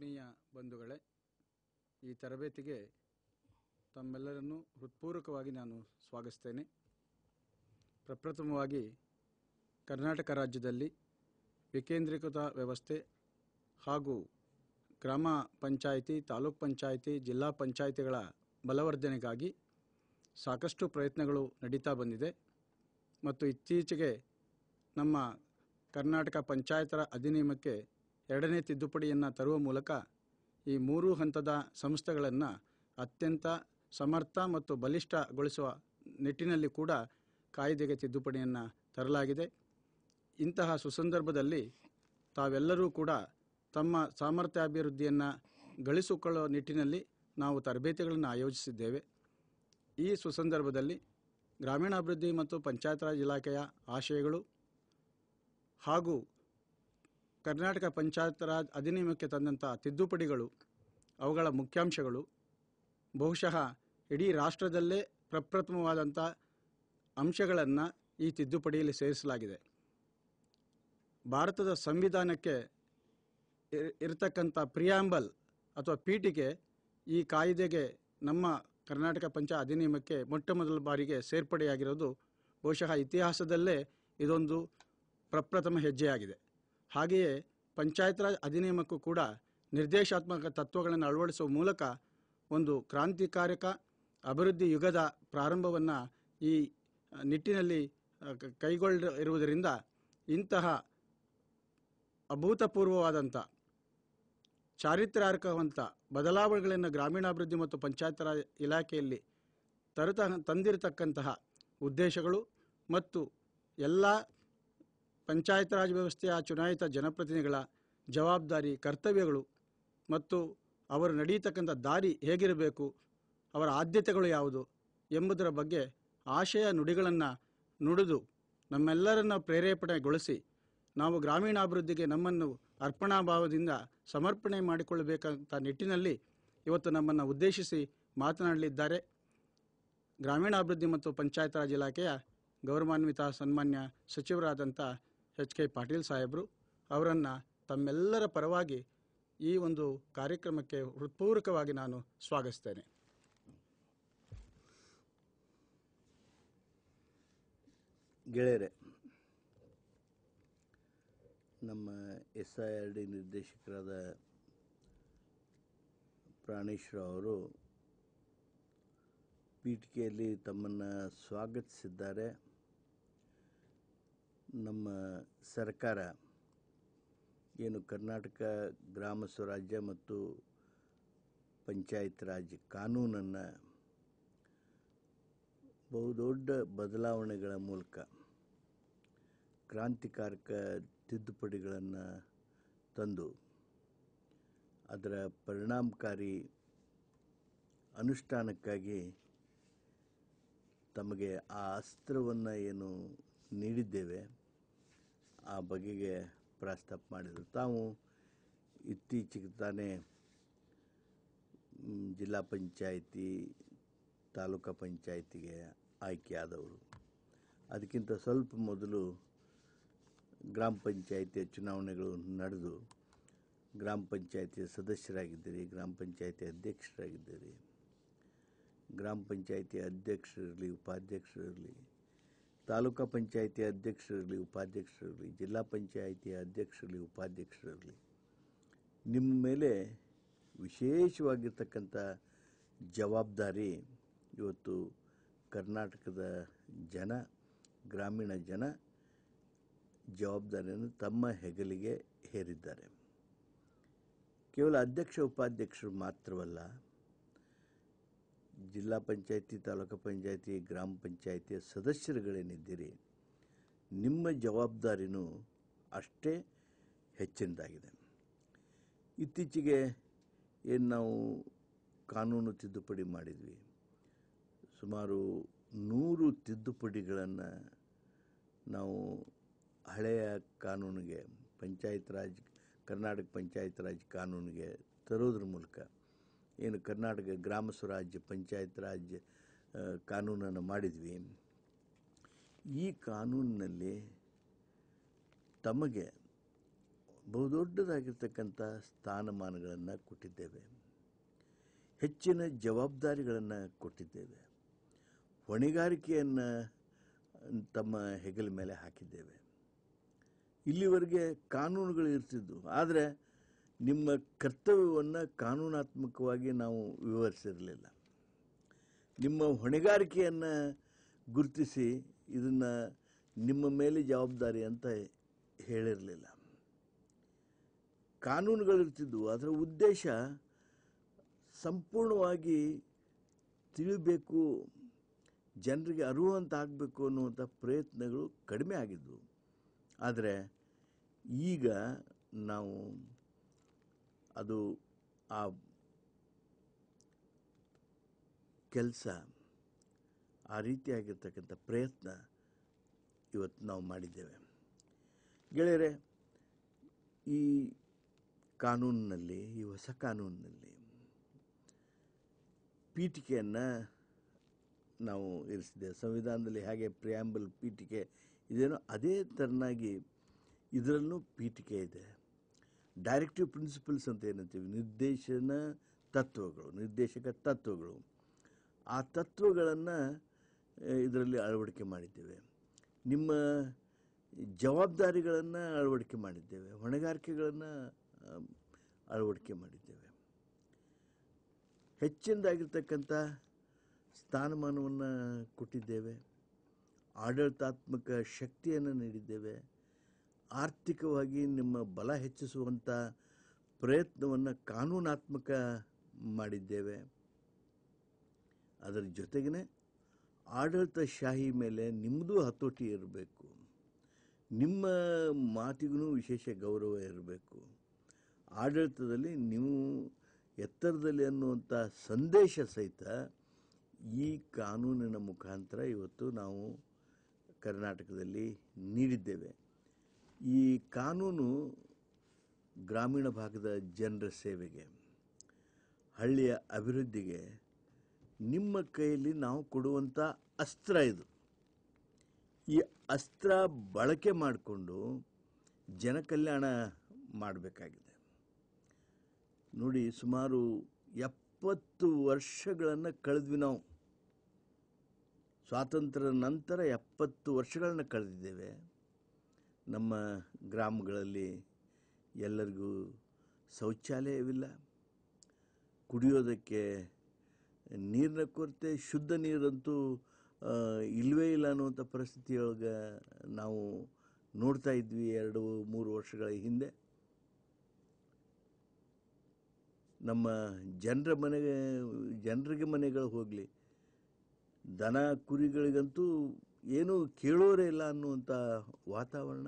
ಆತ್ಮೀಯ ಬಂಧುಗಳೇ, ಈ ತರಬೇತಿಗೆ ತಮ್ಮೆಲ್ಲರನ್ನು ಹೃತ್ಪೂರ್ವಕವಾಗಿ ನಾನು ಸ್ವಾಗತಿಸ್ತೇನೆ. ಪ್ರಪ್ರಥಮವಾಗಿ ಕರ್ನಾಟಕ ರಾಜ್ಯದಲ್ಲಿ ವಿಕೇಂದ್ರೀಕೃತ ವ್ಯವಸ್ಥೆ ಹಾಗೂ ಗ್ರಾಮ ಪಂಚಾಯಿತಿ, ತಾಲೂಕ್ ಪಂಚಾಯಿತಿ, ಜಿಲ್ಲಾ ಪಂಚಾಯಿತಿಗಳ ಬಲವರ್ಧನೆಗಾಗಿ ಸಾಕಷ್ಟು ಪ್ರಯತ್ನಗಳು ನಡೀತಾ ಬಂದಿದೆ. ಮತ್ತು ಇತ್ತೀಚೆಗೆ ನಮ್ಮ ಕರ್ನಾಟಕ ಪಂಚಾಯತರ ಅಧಿನಿಯಮಕ್ಕೆ ಎರಡನೇ ತಿದ್ದುಪಡಿಯನ್ನು ತರುವ ಮೂಲಕ ಈ ಮೂರು ಹಂತದ ಸಂಸ್ಥೆಗಳನ್ನು ಅತ್ಯಂತ ಸಮರ್ಥ ಮತ್ತು ಬಲಿಷ್ಠಗೊಳಿಸುವ ನಿಟ್ಟಿನಲ್ಲಿ ಕೂಡ ಕಾಯ್ದೆಗೆ ತಿದ್ದುಪಡಿಯನ್ನು ತರಲಾಗಿದೆ. ಇಂತಹ ಸುಸಂದರ್ಭದಲ್ಲಿ ತಾವೆಲ್ಲರೂ ಕೂಡ ತಮ್ಮ ಸಾಮರ್ಥ್ಯಾಭಿವೃದ್ಧಿಯನ್ನು ಗಳಿಸಿಕೊಳ್ಳುವ ನಿಟ್ಟಿನಲ್ಲಿ ನಾವು ತರಬೇತಿಗಳನ್ನು ಆಯೋಜಿಸಿದ್ದೇವೆ. ಈ ಸುಸಂದರ್ಭದಲ್ಲಿ ಗ್ರಾಮೀಣಾಭಿವೃದ್ಧಿ ಮತ್ತು ಪಂಚಾಯತ್ ರಾಜ್ ಇಲಾಖೆಯ ಆಶಯಗಳು ಹಾಗೂ ಕರ್ನಾಟಕ ಪಂಚಾಯತ್ ರಾಜ್ ಅಧಿನಿಯಮಕ್ಕೆ ತಂದಂಥ ತಿದ್ದುಪಡಿಗಳು, ಅವುಗಳ ಮುಖ್ಯಾಂಶಗಳು, ಬಹುಶಃ ಇಡೀ ರಾಷ್ಟ್ರದಲ್ಲೇ ಪ್ರಪ್ರಥಮವಾದಂಥ ಅಂಶಗಳನ್ನು ಈ ತಿದ್ದುಪಡಿಯಲ್ಲಿ ಸೇರಿಸಲಾಗಿದೆ. ಭಾರತದ ಸಂವಿಧಾನಕ್ಕೆ ಇರ್- ಇರತಕ್ಕಂಥ ಪ್ರಿಯಾಂಬಲ್ ಅಥವಾ ಪೀಠಿಕೆ ಈ ಕಾಯಿದೆಗೆ ನಮ್ಮ ಕರ್ನಾಟಕ ಪಂಚ ಅಧಿನಿಯಮಕ್ಕೆ ಮೊಟ್ಟ ಮೊದಲ ಬಾರಿಗೆ ಸೇರ್ಪಡೆಯಾಗಿರೋದು ಬಹುಶಃ ಇತಿಹಾಸದಲ್ಲೇ ಇದೊಂದು ಪ್ರಪ್ರಥಮ ಹೆಜ್ಜೆಯಾಗಿದೆ. ಹಾಗೆಯೇ ಪಂಚಾಯತ್ ರಾಜ್ ಅಧಿನಿಯಮಕ್ಕೂ ಕೂಡ ನಿರ್ದೇಶಾತ್ಮಕ ತತ್ವಗಳನ್ನು ಅಳವಡಿಸುವ ಮೂಲಕ ಒಂದು ಕ್ರಾಂತಿಕಾರಕ ಅಭಿವೃದ್ಧಿ ಯುಗದ ಪ್ರಾರಂಭವನ್ನು ಈ ನಿಟ್ಟಿನಲ್ಲಿ ಕೈಗೊಳ್ಳಿರುವುದರಿಂದ ಇಂತಹ ಅಭೂತಪೂರ್ವವಾದಂಥ ಚಾರಿತ್ರಾರ್ಹವಂಥ ಬದಲಾವಣೆಗಳನ್ನು ಗ್ರಾಮೀಣಾಭಿವೃದ್ಧಿ ಮತ್ತು ಪಂಚಾಯತ್ ರಾಜ್ ಇಲಾಖೆಯಲ್ಲಿ ತರುತ, ತಂದಿರತಕ್ಕಂತಹ ಉದ್ದೇಶಗಳು ಮತ್ತು ಎಲ್ಲ ಪಂಚಾಯತ್ ರಾಜ್ ವ್ಯವಸ್ಥೆಯ ಚುನಾಯಿತ ಜನಪ್ರತಿನಿಧಿಗಳ ಜವಾಬ್ದಾರಿ, ಕರ್ತವ್ಯಗಳು ಮತ್ತು ಅವರು ನಡೆಯತಕ್ಕಂಥ ದಾರಿ ಹೇಗಿರಬೇಕು, ಅವರ ಆದ್ಯತೆಗಳು ಯಾವುದು ಎಂಬುದರ ಬಗ್ಗೆ ಆಶಯ ನುಡಿಗಳನ್ನು ನುಡಿದು ನಮ್ಮೆಲ್ಲರನ್ನು ಪ್ರೇರೇಪಣೆಗೊಳಿಸಿ ನಾವು ಗ್ರಾಮೀಣಾಭಿವೃದ್ಧಿಗೆ ನಮ್ಮನ್ನು ಅರ್ಪಣಾಭಾವದಿಂದ ಸಮರ್ಪಣೆ ಮಾಡಿಕೊಳ್ಳಬೇಕಂತ ನಿಟ್ಟಿನಲ್ಲಿ ಇವತ್ತು ನಮ್ಮನ್ನು ಉದ್ದೇಶಿಸಿ ಮಾತನಾಡಲಿದ್ದಾರೆ ಗ್ರಾಮೀಣಾಭಿವೃದ್ಧಿ ಮತ್ತು ಪಂಚಾಯತ್ ರಾಜ್ ಇಲಾಖೆಯ ಗೌರವಾನ್ವಿತ ಸನ್ಮಾನ್ಯ ಸಚಿವರಾದಂಥ ಎಚ್ ಕೆ ಪಾಟೀಲ್ ಸಾಹೇಬರು ಅವರನ್ನು ತಮ್ಮೆಲ್ಲರ ಪರವಾಗಿ ಈ ಒಂದು ಕಾರ್ಯಕ್ರಮಕ್ಕೆ ಹೃತ್ಪೂರ್ವಕವಾಗಿ ನಾನು ಸ್ವಾಗತಿಸ್ತೇನೆ. ಗೆಳೆಯರೆ, ನಮ್ಮ ಎಸ್ ಐ ಆರ್ ಡಿ ನಿರ್ದೇಶಕರಾದ ಪ್ರಾಣೇಶ್ವರ ಅವರು ಪೀಠಿಕೆಯಲ್ಲಿ ತಮ್ಮನ್ನು ಸ್ವಾಗತಿಸಿದ್ದಾರೆ. ನಮ್ಮ ಸರ್ಕಾರ ಏನು ಕರ್ನಾಟಕ ಗ್ರಾಮ ಸ್ವರಾಜ್ಯ ಮತ್ತು ಪಂಚಾಯತ್ ರಾಜ್ ಕಾನೂನನ್ನು ಬಹುದೊಡ್ಡ ಬದಲಾವಣೆಗಳ ಮೂಲಕ ಕ್ರಾಂತಿಕಾರಕ ತಿದ್ದುಪಡಿಗಳನ್ನು ತಂದು ಅದರ ಪರಿಣಾಮಕಾರಿ ಅನುಷ್ಠಾನಕ್ಕಾಗಿ ತಮಗೆ ಆ ಅಸ್ತ್ರವನ್ನು ಏನು ನೀಡಿದ್ದೇವೆ. ಆ ಬಗೆಗೆ ಪ್ರಸ್ತಾಪ ಮಾಡಿದರು. ತಾವು ಇತ್ತೀಚೆಗೆ ತಾನೇ ಜಿಲ್ಲಾ ಪಂಚಾಯಿತಿ, ತಾಲೂಕಾ ಪಂಚಾಯಿತಿಗೆ ಆಯ್ಕೆಯಾದವರು ಅದಕ್ಕಿಂತ ಸ್ವಲ್ಪ ಮೊದಲು ಗ್ರಾಮ ಪಂಚಾಯಿತಿಯ ಚುನಾವಣೆಗಳು ನಡೆದು, ಗ್ರಾಮ ಪಂಚಾಯಿತಿಯ ಸದಸ್ಯರಾಗಿದ್ದೀರಿ, ಗ್ರಾಮ ಪಂಚಾಯಿತಿ ಅಧ್ಯಕ್ಷರಾಗಿದ್ದೀರಿ. ಗ್ರಾಮ ಪಂಚಾಯಿತಿ ಅಧ್ಯಕ್ಷರಿರಲಿ, ಉಪಾಧ್ಯಕ್ಷರಿರಲಿ ತಾಲೂಕಾ ಪಂಚಾಯಿತಿ ಅಧ್ಯಕ್ಷರಿರಲಿ, ಉಪಾಧ್ಯಕ್ಷರಿರಲಿ, ಜಿಲ್ಲಾ ಪಂಚಾಯಿತಿ ಅಧ್ಯಕ್ಷರಿರಲಿ, ಉಪಾಧ್ಯಕ್ಷರಿರಲಿ, ನಿಮ್ಮ ಮೇಲೆ ವಿಶೇಷವಾಗಿರ್ತಕ್ಕಂಥ ಜವಾಬ್ದಾರಿ ಇವತ್ತು ಕರ್ನಾಟಕದ ಜನ, ಗ್ರಾಮೀಣ ಜನ ಜವಾಬ್ದಾರಿಯನ್ನು ತಮ್ಮ ಹೆಗಲಿಗೆ ಹೇರಿದ್ದಾರೆ. ಕೇವಲ ಅಧ್ಯಕ್ಷ, ಉಪಾಧ್ಯಕ್ಷರು ಮಾತ್ರವಲ್ಲ ಜಿಲ್ಲಾ ಪಂಚಾಯಿತಿ, ತಾಲೂಕು ಪಂಚಾಯಿತಿ, ಗ್ರಾಮ ಪಂಚಾಯತಿಯ ಸದಸ್ಯರುಗಳೇನಿದ್ದೀರಿ, ನಿಮ್ಮ ಜವಾಬ್ದಾರಿನೂ ಅಷ್ಟೇ ಹೆಚ್ಚಿನದಾಗಿದೆ. ಇತ್ತೀಚೆಗೆ ಏನು ನಾವು ಕಾನೂನು ತಿದ್ದುಪಡಿ ಮಾಡಿದ್ವಿ. ಸುಮಾರು ನೂರು ತಿದ್ದುಪಡಿಗಳನ್ನು ನಾವು ಹಳೆಯ ಕಾನೂನಿಗೆ, ಪಂಚಾಯತ್ ರಾಜ್, ಕರ್ನಾಟಕ ಪಂಚಾಯತ್ ರಾಜ್ ಕಾನೂನಿಗೆ ತರೋದ್ರ ಮೂಲಕ ಏನು ಕರ್ನಾಟಕ ಗ್ರಾಮ ಸ್ವರಾಜ್ಯ, ಪಂಚಾಯತ್ ರಾಜ್ ಕಾನೂನನ್ನು ಮಾಡಿದ್ವಿ. ಈ ಕಾನೂನಿನಲ್ಲಿ ತಮಗೆ ಬಹುದೊಡ್ಡದಾಗಿರ್ತಕ್ಕಂಥ ಸ್ಥಾನಮಾನಗಳನ್ನು ಕೊಟ್ಟಿದ್ದೇವೆ. ಹೆಚ್ಚಿನ ಜವಾಬ್ದಾರಿಗಳನ್ನು ಕೊಟ್ಟಿದ್ದೇವೆ. ಹೊಣೆಗಾರಿಕೆಯನ್ನು ತಮ್ಮ ಹೆಗಲ ಮೇಲೆ ಹಾಕಿದ್ದೇವೆ. ಇಲ್ಲಿವರೆಗೆ ಕಾನೂನುಗಳು ಇರ್ತಿದ್ವು. ಆದರೆ ನಿಮ್ಮ ಕರ್ತವ್ಯವನ್ನು ಕಾನೂನಾತ್ಮಕವಾಗಿ ನಾವು ವಿವರಿಸಿರಲಿಲ್ಲ. ನಿಮ್ಮ ಹೊಣೆಗಾರಿಕೆಯನ್ನು ಗುರುತಿಸಿ ಇದನ್ನು ನಿಮ್ಮ ಮೇಲೆ ಜವಾಬ್ದಾರಿ ಅಂತ ಹೇಳಿರಲಿಲ್ಲ. ಕಾನೂನುಗಳಿರ್ತಿದ್ವು ಅದರ ಉದ್ದೇಶ ಸಂಪೂರ್ಣವಾಗಿ ತಿಳಿಬೇಕು, ಜನರಿಗೆ ಅರಿವಂತ ಆಗಬೇಕು ಅನ್ನುವಂಥ ಪ್ರಯತ್ನಗಳು ಕಡಿಮೆ ಆಗಿದ್ವು. ಆದರೆ ಈಗ ನಾವು ಅದು ಆ ಕೆಲಸ, ಆ ರೀತಿಯಾಗಿರ್ತಕ್ಕಂಥ ಪ್ರಯತ್ನ ಇವತ್ತು ನಾವು ಮಾಡಿದ್ದೇವೆ. ಗೆಳೆಯರೆ, ಈ ಕಾನೂನಿನಲ್ಲಿ, ಈ ಹೊಸ ಕಾನೂನಿನಲ್ಲಿ ಪೀಠಿಕೆಯನ್ನು ನಾವು ಇರಿಸಿದ್ದೇವೆ. ಸಂವಿಧಾನದಲ್ಲಿ ಹೇಗೆ ಪ್ರಿಯಾಂಬಲ್ ಪೀಠಿಕೆ ಇದೇನೋ ಅದೇ ಥರನಾಗಿ ಇದರಲ್ಲೂ ಪೀಠಿಕೆ ಇದೆ. ಡೈರೆಕ್ಟಿವ್ ಪ್ರಿನ್ಸಿಪಲ್ಸ್ ಅಂತ ಏನಂತೀವಿ? ನಿರ್ದೇಶನ ತತ್ವಗಳು, ನಿರ್ದೇಶಕ ತತ್ವಗಳು. ಆ ತತ್ವಗಳನ್ನು ಇದರಲ್ಲಿ ಅಳವಡಿಕೆ ಮಾಡಿದ್ದೇವೆ. ನಿಮ್ಮ ಜವಾಬ್ದಾರಿಗಳನ್ನು ಅಳವಡಿಕೆ ಮಾಡಿದ್ದೇವೆ. ಹೊಣೆಗಾರಿಕೆಗಳನ್ನು ಅಳವಡಿಕೆ ಮಾಡಿದ್ದೇವೆ. ಹೆಚ್ಚಿನದಾಗಿರ್ತಕ್ಕಂಥ ಸ್ಥಾನಮಾನವನ್ನು ಕೊಟ್ಟಿದ್ದೇವೆ. ಆಡಳಿತಾತ್ಮಕ ಶಕ್ತಿಯನ್ನು ನೀಡಿದ್ದೇವೆ. ಆರ್ಥಿಕವಾಗಿ ನಿಮ್ಮ ಬಲ ಹೆಚ್ಚಿಸುವಂಥ ಪ್ರಯತ್ನವನ್ನು ಕಾನೂನಾತ್ಮಕ ಮಾಡಿದ್ದೇವೆ. ಅದರ ಜೊತೆಗೇ ಆಡಳಿತಶಾಹಿ ಮೇಲೆ ನಿಮ್ಮದು ಹತೋಟಿ ಇರಬೇಕು. ನಿಮ್ಮ ಮಾತಿಗೂ ವಿಶೇಷ ಗೌರವ ಇರಬೇಕು. ಆಡಳಿತದಲ್ಲಿ ನೀವು ಎತ್ತರದಲ್ಲಿ ಅನ್ನುವಂಥ ಸಂದೇಶ ಸಹಿತ ಈ ಕಾನೂನಿನ ಮುಖಾಂತರ ಇವತ್ತು ನಾವು ಕರ್ನಾಟಕದಲ್ಲಿ ನೀಡಿದ್ದೇವೆ. ಈ ಕಾನೂನು ಗ್ರಾಮೀಣ ಭಾಗದ ಜನರ ಸೇವೆಗೆ, ಹಳ್ಳಿಯ ಅಭಿವೃದ್ಧಿಗೆ ನಿಮ್ಮ ಕೈಯಲ್ಲಿ ನಾವು ಕೊಡುವಂಥ ಅಸ್ತ್ರ ಇದು. ಈ ಅಸ್ತ್ರ ಬಳಕೆ ಮಾಡಿಕೊಂಡು ಜನಕಲ್ಯಾಣ ಮಾಡಬೇಕಾಗಿದೆ. ನೋಡಿ, ಸುಮಾರು ಎಪ್ಪತ್ತು ವರ್ಷಗಳನ್ನು ಕಳೆದ್ವಿ ನಾವು. ಸ್ವಾತಂತ್ರ್ಯದ ನಂತರ ಎಪ್ಪತ್ತು ವರ್ಷಗಳನ್ನು ಕಳೆದಿದ್ದೇವೆ. ನಮ್ಮ ಗ್ರಾಮಗಳಲ್ಲಿ ಎಲ್ಲರಿಗೂ ಶೌಚಾಲಯವಿಲ್ಲ. ಕುಡಿಯೋದಕ್ಕೆ ನೀರಿನ ಕೊರತೆ, ಶುದ್ಧ ನೀರಂತೂ ಇಲ್ಲವೇ ಇಲ್ಲ ಅನ್ನುವಂಥ ಪರಿಸ್ಥಿತಿಯೊಳಗೆ ನಾವು ನೋಡ್ತಾ ಇದ್ವಿ ಎರಡು, ಮೂರು ವರ್ಷಗಳ ಹಿಂದೆ. ನಮ್ಮ ಜನರ ಮನೆಗೆ, ಜನರಿಗೆ ಮನೆಗಳು ಹೋಗಲಿ, ದನ ಕುರಿಗಳಿಗಂತೂ ಏನೂ ಕೇಳೋರೇ ಇಲ್ಲ ಅನ್ನುವಂಥ ವಾತಾವರಣ.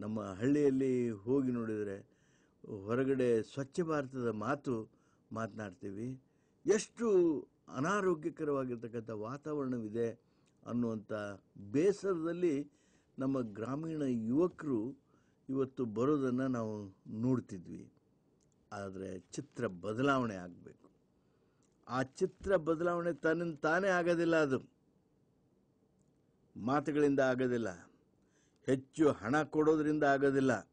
ನಮ್ಮ ಹಳ್ಳಿಯಲ್ಲಿ ಹೋಗಿ ನೋಡಿದರೆ ಹೊರಗಡೆ ಸ್ವಚ್ಛ ಭಾರತದ ಮಾತು ಮಾತನಾಡ್ತೀವಿ. ಎಷ್ಟು ಅನಾರೋಗ್ಯಕರವಾಗಿರ್ತಕ್ಕಂಥ ವಾತಾವರಣವಿದೆ ಅನ್ನುವಂಥ ಬೇಸರದಲ್ಲಿ ನಮ್ಮ ಗ್ರಾಮೀಣ ಯುವಕರು ಇವತ್ತು ಬರೋದನ್ನು ನಾವು ನೋಡ್ತಿದ್ವಿ. ಆದರೆ ಚಿತ್ರ ಬದಲಾವಣೆ ಆಗಬೇಕು. ಆ ಚಿತ್ರ ಬದಲಾವಣೆ ತನ್ನ ತಾನೇ ಆಗೋದಿಲ್ಲ ಅದು. ಮಾತುಗಳಿಂದ ಆಗೋದಿಲ್ಲ. ಹೆಚ್ಚು ಹಣ ಕೊಡೋದ್ರಿಂದ ಆಗೋದಿಲ್ಲ.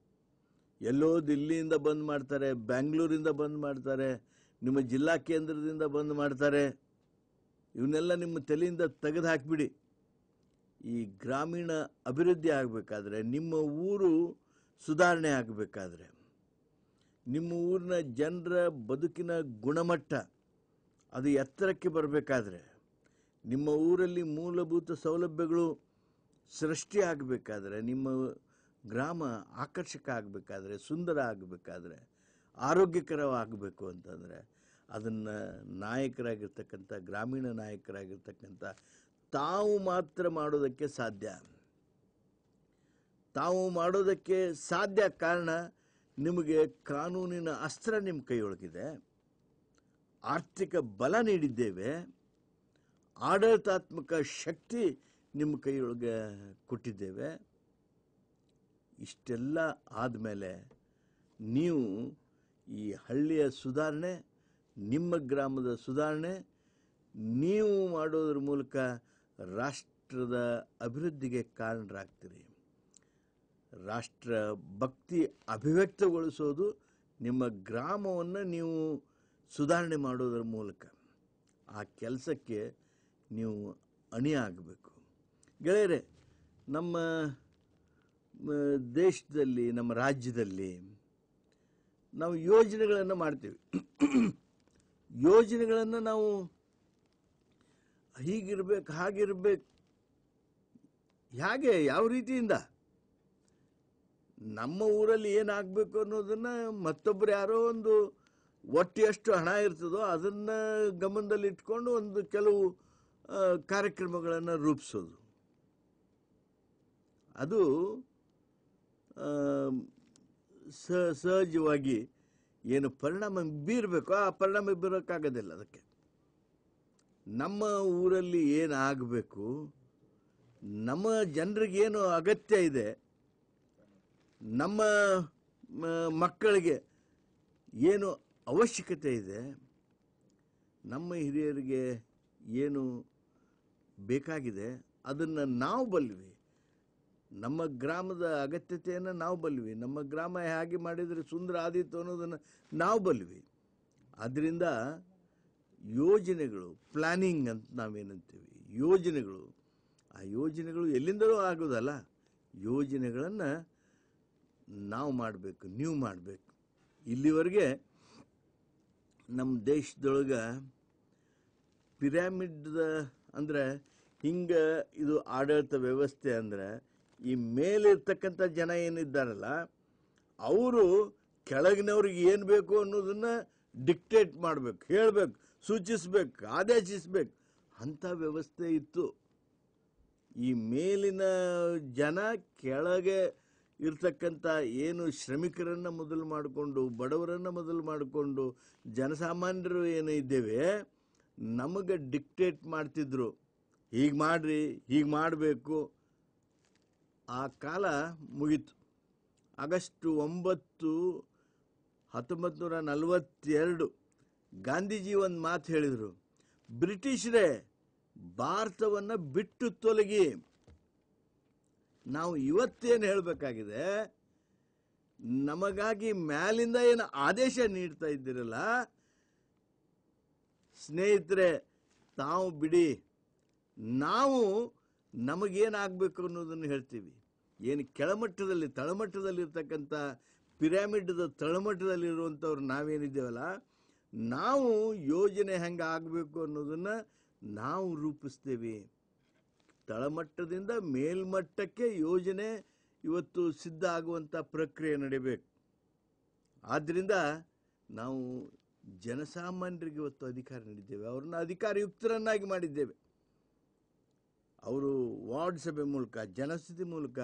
ಎಲ್ಲೋ ದಿಲ್ಲಿಯಿಂದ ಬಂದ್ ಮಾಡ್ತಾರೆ, ಬ್ಯಾಂಗ್ಳೂರಿಂದ ಬಂದ್ ಮಾಡ್ತಾರೆ, ನಿಮ್ಮ ಜಿಲ್ಲಾ ಕೇಂದ್ರದಿಂದ ಬಂದ್ ಮಾಡ್ತಾರೆ. ಇವನ್ನೆಲ್ಲ ನಿಮ್ಮ ತಲೆಯಿಂದ ತೆಗೆದು ಹಾಕಿಬಿಡಿ. ಈ ಗ್ರಾಮೀಣ ಅಭಿವೃದ್ಧಿ ಆಗಬೇಕಾದ್ರೆ, ನಿಮ್ಮ ಊರು ಸುಧಾರಣೆ ಆಗಬೇಕಾದ್ರೆ, ನಿಮ್ಮ ಊರಿನ ಜನರ ಬದುಕಿನ ಗುಣಮಟ್ಟ ಅದು ಎತ್ತರಕ್ಕೆ ಬರಬೇಕಾದ್ರೆ ನಿಮ್ಮ ಊರಲ್ಲಿ ಮೂಲಭೂತ ಸೌಲಭ್ಯಗಳು ಸೃಷ್ಟಿ ಆಗಬೇಕಾದ್ರೆ, ನಿಮ್ಮ ಗ್ರಾಮ ಆಕರ್ಷಕ ಆಗಬೇಕಾದ್ರೆ, ಸುಂದರ ಆಗಬೇಕಾದ್ರೆ, ಆರೋಗ್ಯಕರವಾಗಬೇಕು ಅಂತಂದರೆ, ಅದನ್ನು ನಾಯಕರಾಗಿರ್ತಕ್ಕಂಥ, ಗ್ರಾಮೀಣ ನಾಯಕರಾಗಿರ್ತಕ್ಕಂಥ, ತಾವು ಮಾತ್ರ ಮಾಡೋದಕ್ಕೆ ಸಾಧ್ಯ. ತಾವು ಮಾಡೋದಕ್ಕೆ ಸಾಧ್ಯ ಕಾರಣ ನಿಮಗೆ ಕಾನೂನಿನ ಅಸ್ತ್ರ ನಿಮ್ಮ ಕೈಯೊಳಗಿದೆ. ಆರ್ಥಿಕ ಬಲ ನೀಡಿದ್ದೇವೆ. ಆಡಳಿತಾತ್ಮಕ ಶಕ್ತಿ ನಿಮ್ಮ ಕೈಯೊಳಗೆ ಕೊಟ್ಟಿದ್ದೇವೆ. ಇಷ್ಟೆಲ್ಲ ಆದಮೇಲೆ ನೀವು ಈ ಹಳ್ಳಿಯ ಸುಧಾರಣೆ, ನಿಮ್ಮ ಗ್ರಾಮದ ಸುಧಾರಣೆ, ನೀವು ಮಾಡೋದ್ರ ಮೂಲಕ ರಾಷ್ಟ್ರದ ಅಭಿವೃದ್ಧಿಗೆ ಕಾರಣರಾಗ್ತೀರಿ. ರಾಷ್ಟ್ರ ಭಕ್ತಿ ಅಭಿವ್ಯಕ್ತಗೊಳಿಸೋದು ನಿಮ್ಮ ಗ್ರಾಮವನ್ನು ನೀವು ಸುಧಾರಣೆ ಮಾಡೋದ್ರ ಮೂಲಕ. ಆ ಕೆಲಸಕ್ಕೆ ನೀವು ಅಣಿ ಆಗಬೇಕು ಗೆಳೆಯರೆ, ನಮ್ಮ ದೇಶದಲ್ಲಿ, ನಮ್ಮ ರಾಜ್ಯದಲ್ಲಿ ನಾವು ಯೋಜನೆಗಳನ್ನು ಮಾಡ್ತೀವಿ. ಯೋಜನೆಗಳನ್ನು ನಾವು ಹೀಗಿರ್ಬೇಕು, ಹಾಗಿರ್ಬೇಕು, ಹೇಗೆ, ಯಾವ ರೀತಿಯಿಂದ? ನಮ್ಮ ಊರಲ್ಲಿ ಏನಾಗಬೇಕು ಅನ್ನೋದನ್ನು ಮತ್ತೊಬ್ಬರು ಯಾರೋ ಒಂದು ಒಟ್ಟು ಎಷ್ಟು ಹಣ ಇರ್ತದೋ ಅದನ್ನು ಗಮನದಲ್ಲಿ ಇಟ್ಕೊಂಡು ಒಂದು ಕೆಲವು ಕಾರ್ಯಕ್ರಮಗಳನ್ನು ರೂಪಿಸೋದು. ಅದು ಸಹಜವಾಗಿ ಏನು ಪರಿಣಾಮ ಬೀರಬೇಕು, ಆ ಪರಿಣಾಮ ಬೀರೋಕ್ಕಾಗೋದಿಲ್ಲ ಅದಕ್ಕೆ. ನಮ್ಮ ಊರಲ್ಲಿ ಏನು ಆಗಬೇಕು ನಮ್ಮ ಜನರಿಗೆ ಏನು ಅಗತ್ಯ ಇದೆ, ನಮ್ಮ ಮಕ್ಕಳಿಗೆ ಏನು ಅವಶ್ಯಕತೆ ಇದೆ, ನಮ್ಮ ಹಿರಿಯರಿಗೆ ಏನು ಬೇಕಾಗಿದೆ, ಅದನ್ನು ನಾವು ಬಲ್ವಿ ನಮ್ಮ ಗ್ರಾಮದ ಅಗತ್ಯತೆಯನ್ನು ನಾವು ಬಲ್ವಿ ನಮ್ಮ ಗ್ರಾಮ ಹೇಗೆ ಮಾಡಿದರೆ ಸುಂದರ ಆದೀತು ಅನ್ನೋದನ್ನು ನಾವು ಬಲ್ವಿ ಅದರಿಂದ ಯೋಜನೆಗಳು ಪ್ಲ್ಯಾನಿಂಗ್ ಅಂತ ನಾವೇನಂತೀವಿ. ಯೋಜನೆಗಳು. ಆ ಯೋಜನೆಗಳು ಎಲ್ಲಿಂದಲೂ ಆಗೋದಲ್ಲ. ಯೋಜನೆಗಳನ್ನು ನಾವು ಮಾಡಬೇಕು, ನೀವು ಮಾಡಬೇಕು. ಇಲ್ಲಿವರೆಗೆ ನಮ್ಮ ದೇಶದೊಳಗೆ ಪಿರಾಮಿಡ್ದ ಅಂದರೆ ಹಿಂಗೆ ಇದು ಆಡಳಿತ ವ್ಯವಸ್ಥೆ ಅಂದರೆ ಈ ಮೇಲಿರ್ತಕ್ಕಂಥ ಜನ ಏನಿದ್ದಾರಲ್ಲ, ಅವರು ಕೆಳಗಿನವ್ರಿಗೆ ಏನು ಬೇಕು ಅನ್ನೋದನ್ನು ಡಿಕ್ಟೇಟ್ ಮಾಡಬೇಕು, ಹೇಳಬೇಕು, ಸೂಚಿಸ್ಬೇಕು, ಆದೇಶಿಸ್ಬೇಕು. ಅಂಥ ವ್ಯವಸ್ಥೆ ಇತ್ತು. ಈ ಮೇಲಿನ ಜನ ಕೆಳಗೆ ಇರ್ತಕ್ಕಂಥ ಏನು ಶ್ರಮಿಕರನ್ನು ಮೊದಲು ಮಾಡಿಕೊಂಡು, ಬಡವರನ್ನು ಮೊದಲು ಮಾಡಿಕೊಂಡು, ಜನಸಾಮಾನ್ಯರು ಏನು ಇದ್ದೇವೆ ನಮಗೆ ಡಿಕ್ಟೇಟ್ ಮಾಡ್ತಿದ್ರು, ಹೀಗೆ ಮಾಡ್ರಿ, ಹೀಗೆ ಮಾಡಬೇಕು. ಆ ಕಾಲ ಮುಗೀತು. ಆಗಸ್ಟ್ ಒಂಬತ್ತು ಹತ್ತೊಂಬತ್ತು ನೂರ ನಲವತ್ತೆರಡು, ಗಾಂಧೀಜಿ ಒಂದು ಮಾತು ಹೇಳಿದರು, ಬ್ರಿಟಿಷರೇ, ಭಾರತವನ್ನು ಬಿಟ್ಟು ತೊಲಗಿ. ನಾವು ಇವತ್ತೇನು ಹೇಳಬೇಕಾಗಿದೆ, ನಮಗಾಗಿ ಮ್ಯಾಲಿಂದ ಏನು ಆದೇಶ ನೀಡ್ತಾ ಇದ್ದೀರಲ್ಲ ಸ್ನೇಹಿತರೆ, ತಾವು ಬಿಡಿ. ನಾವು ನಮಗೇನಾಗಬೇಕು ಅನ್ನೋದನ್ನು ಹೇಳ್ತೀವಿ. ಏನು ಕೆಳಮಟ್ಟದಲ್ಲಿ, ತಳಮಟ್ಟದಲ್ಲಿರ್ತಕ್ಕಂಥ ಪಿರಾಮಿಡ್ದ ತಳಮಟ್ಟದಲ್ಲಿರುವಂಥವ್ರು ನಾವೇನಿದ್ದೇವಲ್ಲ, ನಾವು ಯೋಜನೆ ಹೆಂಗೆ ಆಗಬೇಕು ಅನ್ನೋದನ್ನು ನಾವು ರೂಪಿಸ್ತೇವೆ. ತಳಮಟ್ಟದಿಂದ ಮೇಲ್ಮಟ್ಟಕ್ಕೆ ಯೋಜನೆ ಇವತ್ತು ಸಿದ್ಧ ಆಗುವಂಥ ಪ್ರಕ್ರಿಯೆ ನಡಿಬೇಕು. ಆದ್ದರಿಂದ ನಾವು ಜನಸಾಮಾನ್ಯರಿಗೆ ಇವತ್ತು ಅಧಿಕಾರ ನೀಡಿದ್ದೇವೆ. ಅವ್ರನ್ನ ಅಧಿಕಾರಯುಕ್ತರನ್ನಾಗಿ ಮಾಡಿದ್ದೇವೆ. ಅವರು ವಾರ್ಡ್ ಸಭೆ ಮೂಲಕ, ಜನಸ್ಥಿತಿ ಮೂಲಕ,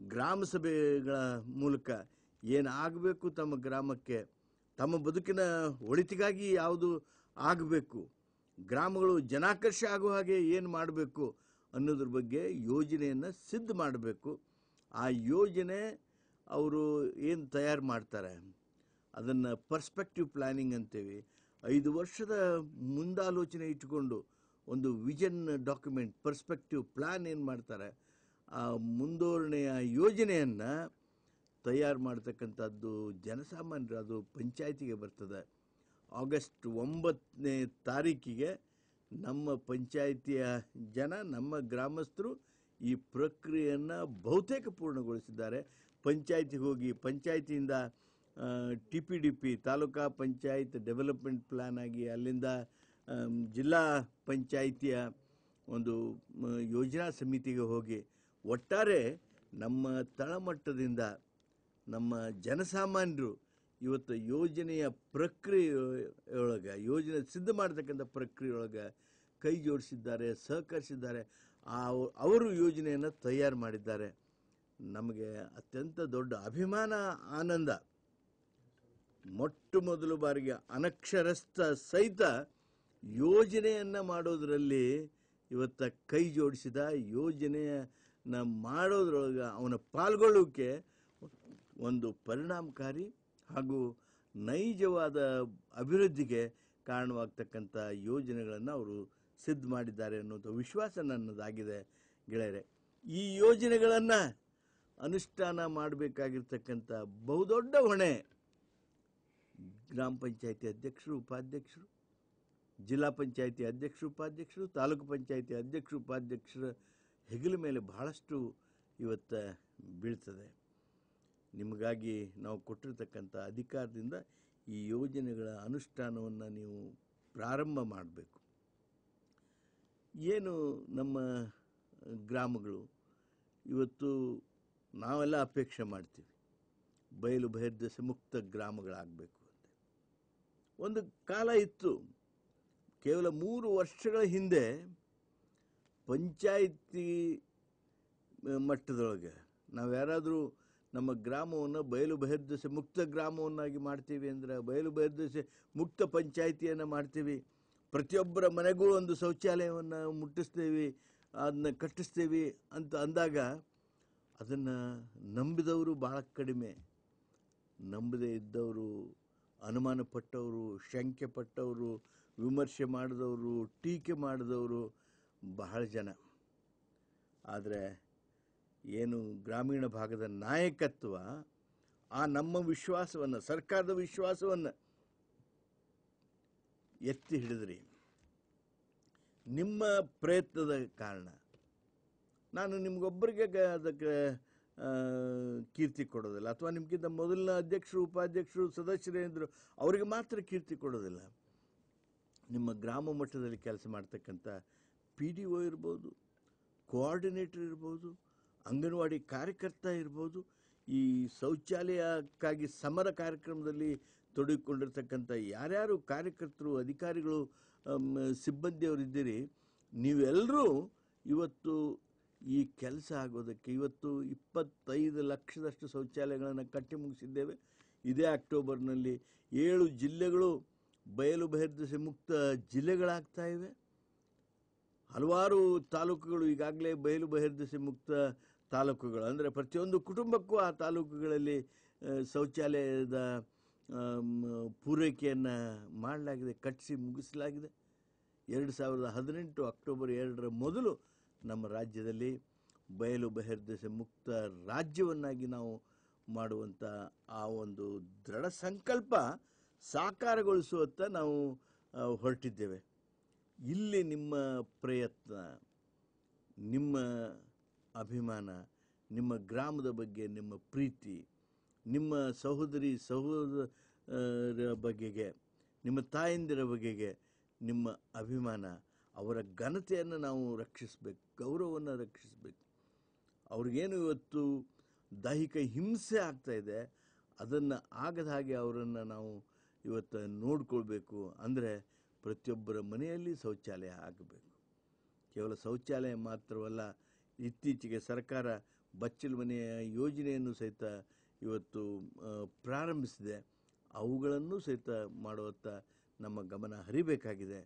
ಗ್ರಾಮ ಸಭೆಗಳ ಮೂಲಕ ಏನಾಗಬೇಕು ತಮ್ಮ ಗ್ರಾಮಕ್ಕೆ, ತಮ್ಮ ಬದುಕಿನ ಒಳಿತಿಗಾಗಿ ಯಾವುದು ಆಗಬೇಕು, ಗ್ರಾಮಗಳು ಜನಾಕರ್ಷ ಆಗುವ ಹಾಗೆ ಏನು ಮಾಡಬೇಕು ಅನ್ನೋದ್ರ ಬಗ್ಗೆ ಯೋಜನೆಯನ್ನು ಸಿದ್ಧ ಮಾಡಬೇಕು. ಆ ಯೋಜನೆ ಅವರು ಏನು ತಯಾರು ಮಾಡ್ತಾರೆ? ಅದನ್ನು ಪರ್ಸ್ಪೆಕ್ಟಿವ್ ಪ್ಲ್ಯಾನಿಂಗ್ ಅಂತೇವೆ. ಐದು ವರ್ಷದ ಮುಂದಾಲೋಚನೆ ಇಟ್ಟುಕೊಂಡು ಒಂದು ವಿಜನ್ ಡಾಕ್ಯುಮೆಂಟ್ ಪರ್ಸ್ಪೆಕ್ಟಿವ್ ಪ್ಲ್ಯಾನ್ ಏನು ಮಾಡ್ತಾರೆ? ಆ ಮುಂದೋರಣೆಯ ಯೋಜನೆಯನ್ನು ತಯಾರು ಮಾಡ್ತಕ್ಕಂಥದ್ದು ಜನಸಾಮಾನ್ಯರು, ಅದು ಪಂಚಾಯತಿಗೆ ಬರ್ತದೆ. ಆಗಸ್ಟ್ ಒಂಬತ್ತನೇ ತಾರೀಕಿಗೆ ನಮ್ಮ ಪಂಚಾಯಿತಿಯ ಜನ, ನಮ್ಮ ಗ್ರಾಮಸ್ಥರು ಈ ಪ್ರಕ್ರಿಯೆಯನ್ನು ಬಹುತೇಕ ಪೂರ್ಣಗೊಳಿಸಿದ್ದಾರೆ. ಪಂಚಾಯಿತಿಗೆ ಹೋಗಿ ಪಂಚಾಯತಿಯಿಂದ T P D P taluka panchayat development plan ಆಗಿ ಅಲ್ಲಿಂದ ಜಿಲ್ಲಾ ಪಂಚಾಯಿತಿಯ ಒಂದು ಯೋಜನಾ ಸಮಿತಿಗೆ ಹೋಗಿ ಒಟ್ಟಾರೆ ನಮ್ಮ ತಳಮಟ್ಟದಿಂದ ನಮ್ಮ ಜನಸಾಮಾನ್ಯರು ಇವತ್ತು ಯೋಜನೆಯ ಪ್ರಕ್ರಿಯೆಯೊಳಗೆ, ಯೋಜನೆ ಸಿದ್ಧ ಮಾಡತಕ್ಕಂಥ ಪ್ರಕ್ರಿಯೆಯೊಳಗೆ ಕೈ ಜೋಡಿಸಿದ್ದಾರೆ, ಸಹಕರಿಸಿದ್ದಾರೆ. ಆ, ಅವರು ಯೋಜನೆಯನ್ನು ತಯಾರು ಮಾಡಿದ್ದಾರೆ. ನಮಗೆ ಅತ್ಯಂತ ದೊಡ್ಡ ಅಭಿಮಾನ, ಆನಂದ. ಮೊಟ್ಟ ಮೊದಲು ಬಾರಿಗೆ ಅನಕ್ಷರಸ್ಥ ಸಹಿತ ಯೋಜನೆಯನ್ನು ಮಾಡೋದರಲ್ಲಿ ಇವತ್ತ ಕೈ ಜೋಡಿಸಿದ, ಯೋಜನೆಯನ್ನ ಮಾಡೋದ್ರೊಳಗೆ ಅವನ ಪಾಲ್ಗೊಳ್ಳುವಿಕೆ ಒಂದು ಪರಿಣಾಮಕಾರಿ ಹಾಗೂ ನೈಜವಾದ ಅಭಿವೃದ್ಧಿಗೆ ಕಾರಣವಾಗ್ತಕ್ಕಂಥ ಯೋಜನೆಗಳನ್ನು ಅವರು ಸಿದ್ಧ ಮಾಡಿದ್ದಾರೆ ಅನ್ನೋದು ವಿಶ್ವಾಸ ನನ್ನದಾಗಿದೆ ಗೆಳೆಯರೆ. ಈ ಯೋಜನೆಗಳನ್ನು ಅನುಷ್ಠಾನ ಮಾಡಬೇಕಾಗಿರ್ತಕ್ಕಂಥ ಬಹುದೊಡ್ಡ ಹೊಣೆ ಗ್ರಾಮ ಪಂಚಾಯಿತಿ ಅಧ್ಯಕ್ಷರು, ಉಪಾಧ್ಯಕ್ಷರು, ಜಿಲ್ಲಾ ಪಂಚಾಯಿತಿ ಅಧ್ಯಕ್ಷರು, ಉಪಾಧ್ಯಕ್ಷರು, ತಾಲೂಕು ಪಂಚಾಯಿತಿ ಅಧ್ಯಕ್ಷರು, ಉಪಾಧ್ಯಕ್ಷರ ಹೆಗಲ ಮೇಲೆ ಬಹಳಷ್ಟು ಇವತ್ತು ಬೀಳ್ತದೆ. ನಿಮಗಾಗಿ ನಾವು ಕೊಟ್ಟಿರ್ತಕ್ಕಂಥ ಅಧಿಕಾರದಿಂದ ಈ ಯೋಜನೆಗಳ ಅನುಷ್ಠಾನವನ್ನು ನೀವು ಪ್ರಾರಂಭ ಮಾಡಬೇಕು. ಏನು ನಮ್ಮ ಗ್ರಾಮಗಳು? ಇವತ್ತು ನಾವೆಲ್ಲ ಅಪೇಕ್ಷೆ ಮಾಡ್ತೀವಿ. ಬಯಲು ಬಹಿರ್ದೆಸೆ ಮುಕ್ತ ಗ್ರಾಮಗಳಾಗಬೇಕು. ಒಂದು ಕಾಲ ಇತ್ತು. ಕೇವಲ ಮೂರು ವರ್ಷಗಳ ಹಿಂದೆ ಪಂಚಾಯಿತಿ ಮಟ್ಟದೊಳಗೆ ನಾವು ಯಾರಾದರೂ ನಮ್ಮ ಗ್ರಾಮವನ್ನು ಬಯಲು ಬಹಿರ್ದೆಸೆ ಮುಕ್ತ ಗ್ರಾಮವನ್ನಾಗಿ ಮಾಡ್ತೀವಿ ಅಂದರೆ ಬಯಲು ಬಹಿರ್ದೆಸೆ ಮುಕ್ತ ಪಂಚಾಯಿತಿಯನ್ನು ಮಾಡ್ತೀವಿ. ಪ್ರತಿಯೊಬ್ಬರ ಮನೆಗೂ ಒಂದು ಶೌಚಾಲಯವನ್ನು ಮುಟ್ಟಿಸ್ತೀವಿ, ಅದನ್ನ ಕಟ್ಟಿಸ್ತೀವಿ ಅಂತ ಅಂದಾಗ ಅದನ್ನು ನಂಬಿದವರು ಭಾಳ ಕಡಿಮೆ. ನಂಬದೇ ಇದ್ದವರು ಅನುಮಾನ ಪಟ್ಟವರು ಶಂಕೆ ಪಟ್ಟವರು ವಿಮರ್ಶೆ ಮಾಡಿದವರು, ಟೀಕೆ ಮಾಡಿದವರು ಬಹಳ ಜನ. ಆದರೆ ಏನು ಗ್ರಾಮೀಣ ಭಾಗದ ನಾಯಕತ್ವ ಆ ನಮ್ಮ ವಿಶ್ವಾಸವನ್ನು, ಸರ್ಕಾರದ ವಿಶ್ವಾಸವನ್ನು ಎತ್ತಿ ಹಿಡಿದ್ರಿ. ನಿಮ್ಮ ಪ್ರಯತ್ನದ ಕಾರಣ. ನಾನು ನಿಮಗೊಬ್ಬರಿಗೆ ಅದಕ್ಕೆ ಕೀರ್ತಿ ಕೊಡೋದಿಲ್ಲ. ಅಥವಾ ನಿಮಗಿಂತ ಮೊದಲಿನ ಅಧ್ಯಕ್ಷರು, ಉಪಾಧ್ಯಕ್ಷರು ಸದಸ್ಯರೇಂದ್ರು ಅವರಿಗೆ ಮಾತ್ರ ಕೀರ್ತಿ ಕೊಡೋದಿಲ್ಲ. ನಿಮ್ಮ ಗ್ರಾಮ ಮಟ್ಟದಲ್ಲಿ ಕೆಲಸ ಮಾಡ್ತಕ್ಕಂಥ ಪಿ ಡಿ ಒ ಇರ್ಬೋದು ಕೋಆರ್ಡಿನೇಟರ್ ಇರ್ಬೋದು, ಅಂಗನವಾಡಿ ಕಾರ್ಯಕರ್ತ ಇರ್ಬೋದು, ಈ ಶೌಚಾಲಯಕ್ಕಾಗಿ ಸಮರ ಕಾರ್ಯಕ್ರಮದಲ್ಲಿ ತೊಡಗಿಕೊಂಡಿರ್ತಕ್ಕಂಥ ಯಾರ್ಯಾರು ಕಾರ್ಯಕರ್ತರು, ಅಧಿಕಾರಿಗಳು ಸಿಬ್ಬಂದಿಯವರಿದ್ದೀರಿ ನೀವೆಲ್ಲರೂ ಇವತ್ತು ಈ ಕೆಲಸ ಆಗೋದಕ್ಕೆ ಇವತ್ತು ಇಪ್ಪತ್ತೈದು ಲಕ್ಷದಷ್ಟು ಶೌಚಾಲಯಗಳನ್ನು ಕಟ್ಟಿ ಮುಗಿಸಿದ್ದೇವೆ. ಇದೇ ಅಕ್ಟೋಬರ್ನಲ್ಲಿ ಏಳು ಜಿಲ್ಲೆಗಳು ಬಯಲು ಬಹಿರ್ದೆಸೆ ಮುಕ್ತ ಜಿಲ್ಲೆಗಳಾಗ್ತಾ ಇವೆ. ಹಲವಾರು ತಾಲೂಕುಗಳು ಈಗಾಗಲೇ ಬಯಲು ಬಹಿರ್ದೆಸೆ ಮುಕ್ತ ತಾಲೂಕುಗಳು. ಅಂದರೆ ಪ್ರತಿಯೊಂದು ಕುಟುಂಬಕ್ಕೂ ಆ ತಾಲೂಕುಗಳಲ್ಲಿ ಶೌಚಾಲಯದ ಪೂರೈಕೆಯನ್ನು ಮಾಡಲಾಗಿದೆ ಕಟ್ಟಿಸಿ ಮುಗಿಸಲಾಗಿದೆ. ಎರಡು ಸಾವಿರದ ಹದಿನೆಂಟು ಅಕ್ಟೋಬರ್ ಎರಡರ ಮೊದಲು ನಮ್ಮ ರಾಜ್ಯದಲ್ಲಿ ಬಯಲು ಬಹಿರ್ದೆಸೆ ಮುಕ್ತ ರಾಜ್ಯವನ್ನಾಗಿ ನಾವು ಮಾಡುವಂಥ ಆ ಒಂದು ದೃಢ ಸಂಕಲ್ಪ ಸಾಕಾರಗೊಳಿಸುವತ್ತ ನಾವು ಹೊರಟಿದ್ದೇವೆ. ಇಲ್ಲಿ ನಿಮ್ಮ ಪ್ರಯತ್ನ, ನಿಮ್ಮ ಅಭಿಮಾನ, ನಿಮ್ಮ ಗ್ರಾಮದ ಬಗ್ಗೆ ನಿಮ್ಮ ಪ್ರೀತಿ, ನಿಮ್ಮ ಸಹೋದರಿ ಸಹೋದರ ಬಗೆಗೆ, ನಿಮ್ಮ ತಾಯಂದಿರ ಬಗೆಗೆ ನಿಮ್ಮ ಅಭಿಮಾನ ಅವರ ಘನತೆಯನ್ನು ನಾವು ರಕ್ಷಿಸಬೇಕು, ಗೌರವವನ್ನು ರಕ್ಷಿಸಬೇಕು. ಅವ್ರಿಗೇನು ಇವತ್ತು ದೈಹಿಕ ಹಿಂಸೆ ಆಗ್ತಾ ಇದೆ, ಅದನ್ನು ಆಗದ ಹಾಗೆ ಅವರನ್ನು ನಾವು ಇವತ್ತು ನೋಡಿಕೊಳ್ಬೇಕು ಅಂದರೆ ಪ್ರತಿಯೊಬ್ಬರ ಮನೆಯಲ್ಲಿ ಶೌಚಾಲಯ ಆಗಬೇಕು. ಕೇವಲ ಶೌಚಾಲಯ ಮಾತ್ರವಲ್ಲ, ಇತ್ತೀಚೆಗೆ ಸರ್ಕಾರ ಬಚ್ಚಲು ಮನೆಯ ಯೋಜನೆಯನ್ನು ಸಹಿತ ಇವತ್ತು ಪ್ರಾರಂಭಿಸಿದೆ. ಅವುಗಳನ್ನು ಸಹಿತ ಮಾಡುವತ್ತ ನಮ್ಮ ಗಮನ ಹರಿಬೇಕಾಗಿದೆ.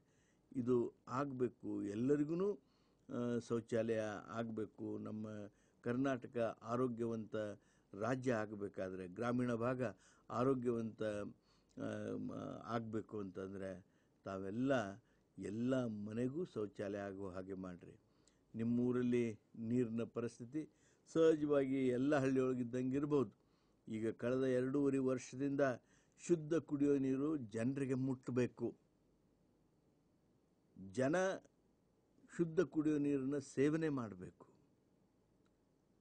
ಇದು ಆಗಬೇಕು ಎಲ್ಲರಿಗೂ ಶೌಚಾಲಯ ಆಗಬೇಕು, ನಮ್ಮ ಕರ್ನಾಟಕ ಆರೋಗ್ಯವಂತ ರಾಜ್ಯ ಆಗಬೇಕಾದ್ರೆ, ಗ್ರಾಮೀಣ ಭಾಗ ಆರೋಗ್ಯವಂತ ಆಗಬೇಕು ಅಂತಂದರೆ ತಾವೆಲ್ಲ ಎಲ್ಲ ಮನೆಗೂ ಶೌಚಾಲಯ ಆಗುವ ಹಾಗೆ ಮಾಡಿರಿ. ನಿಮ್ಮೂರಲ್ಲಿ ನೀರಿನ ಪರಿಸ್ಥಿತಿ ಸಹಜವಾಗಿ ಎಲ್ಲ ಹಳ್ಳಿಯೊಳಗಿದ್ದಂಗೆ ಇರ್ಬೋದು. ಈಗ ಕಳೆದ ಎರಡೂವರೆ ವರ್ಷದಿಂದ ಶುದ್ಧ ಕುಡಿಯೋ ನೀರು ಜನರಿಗೆ ಮುಟ್ಟಬೇಕು ಜನ ಶುದ್ಧ ಕುಡಿಯೋ ನೀರನ್ನು ಸೇವನೆ ಮಾಡಬೇಕು.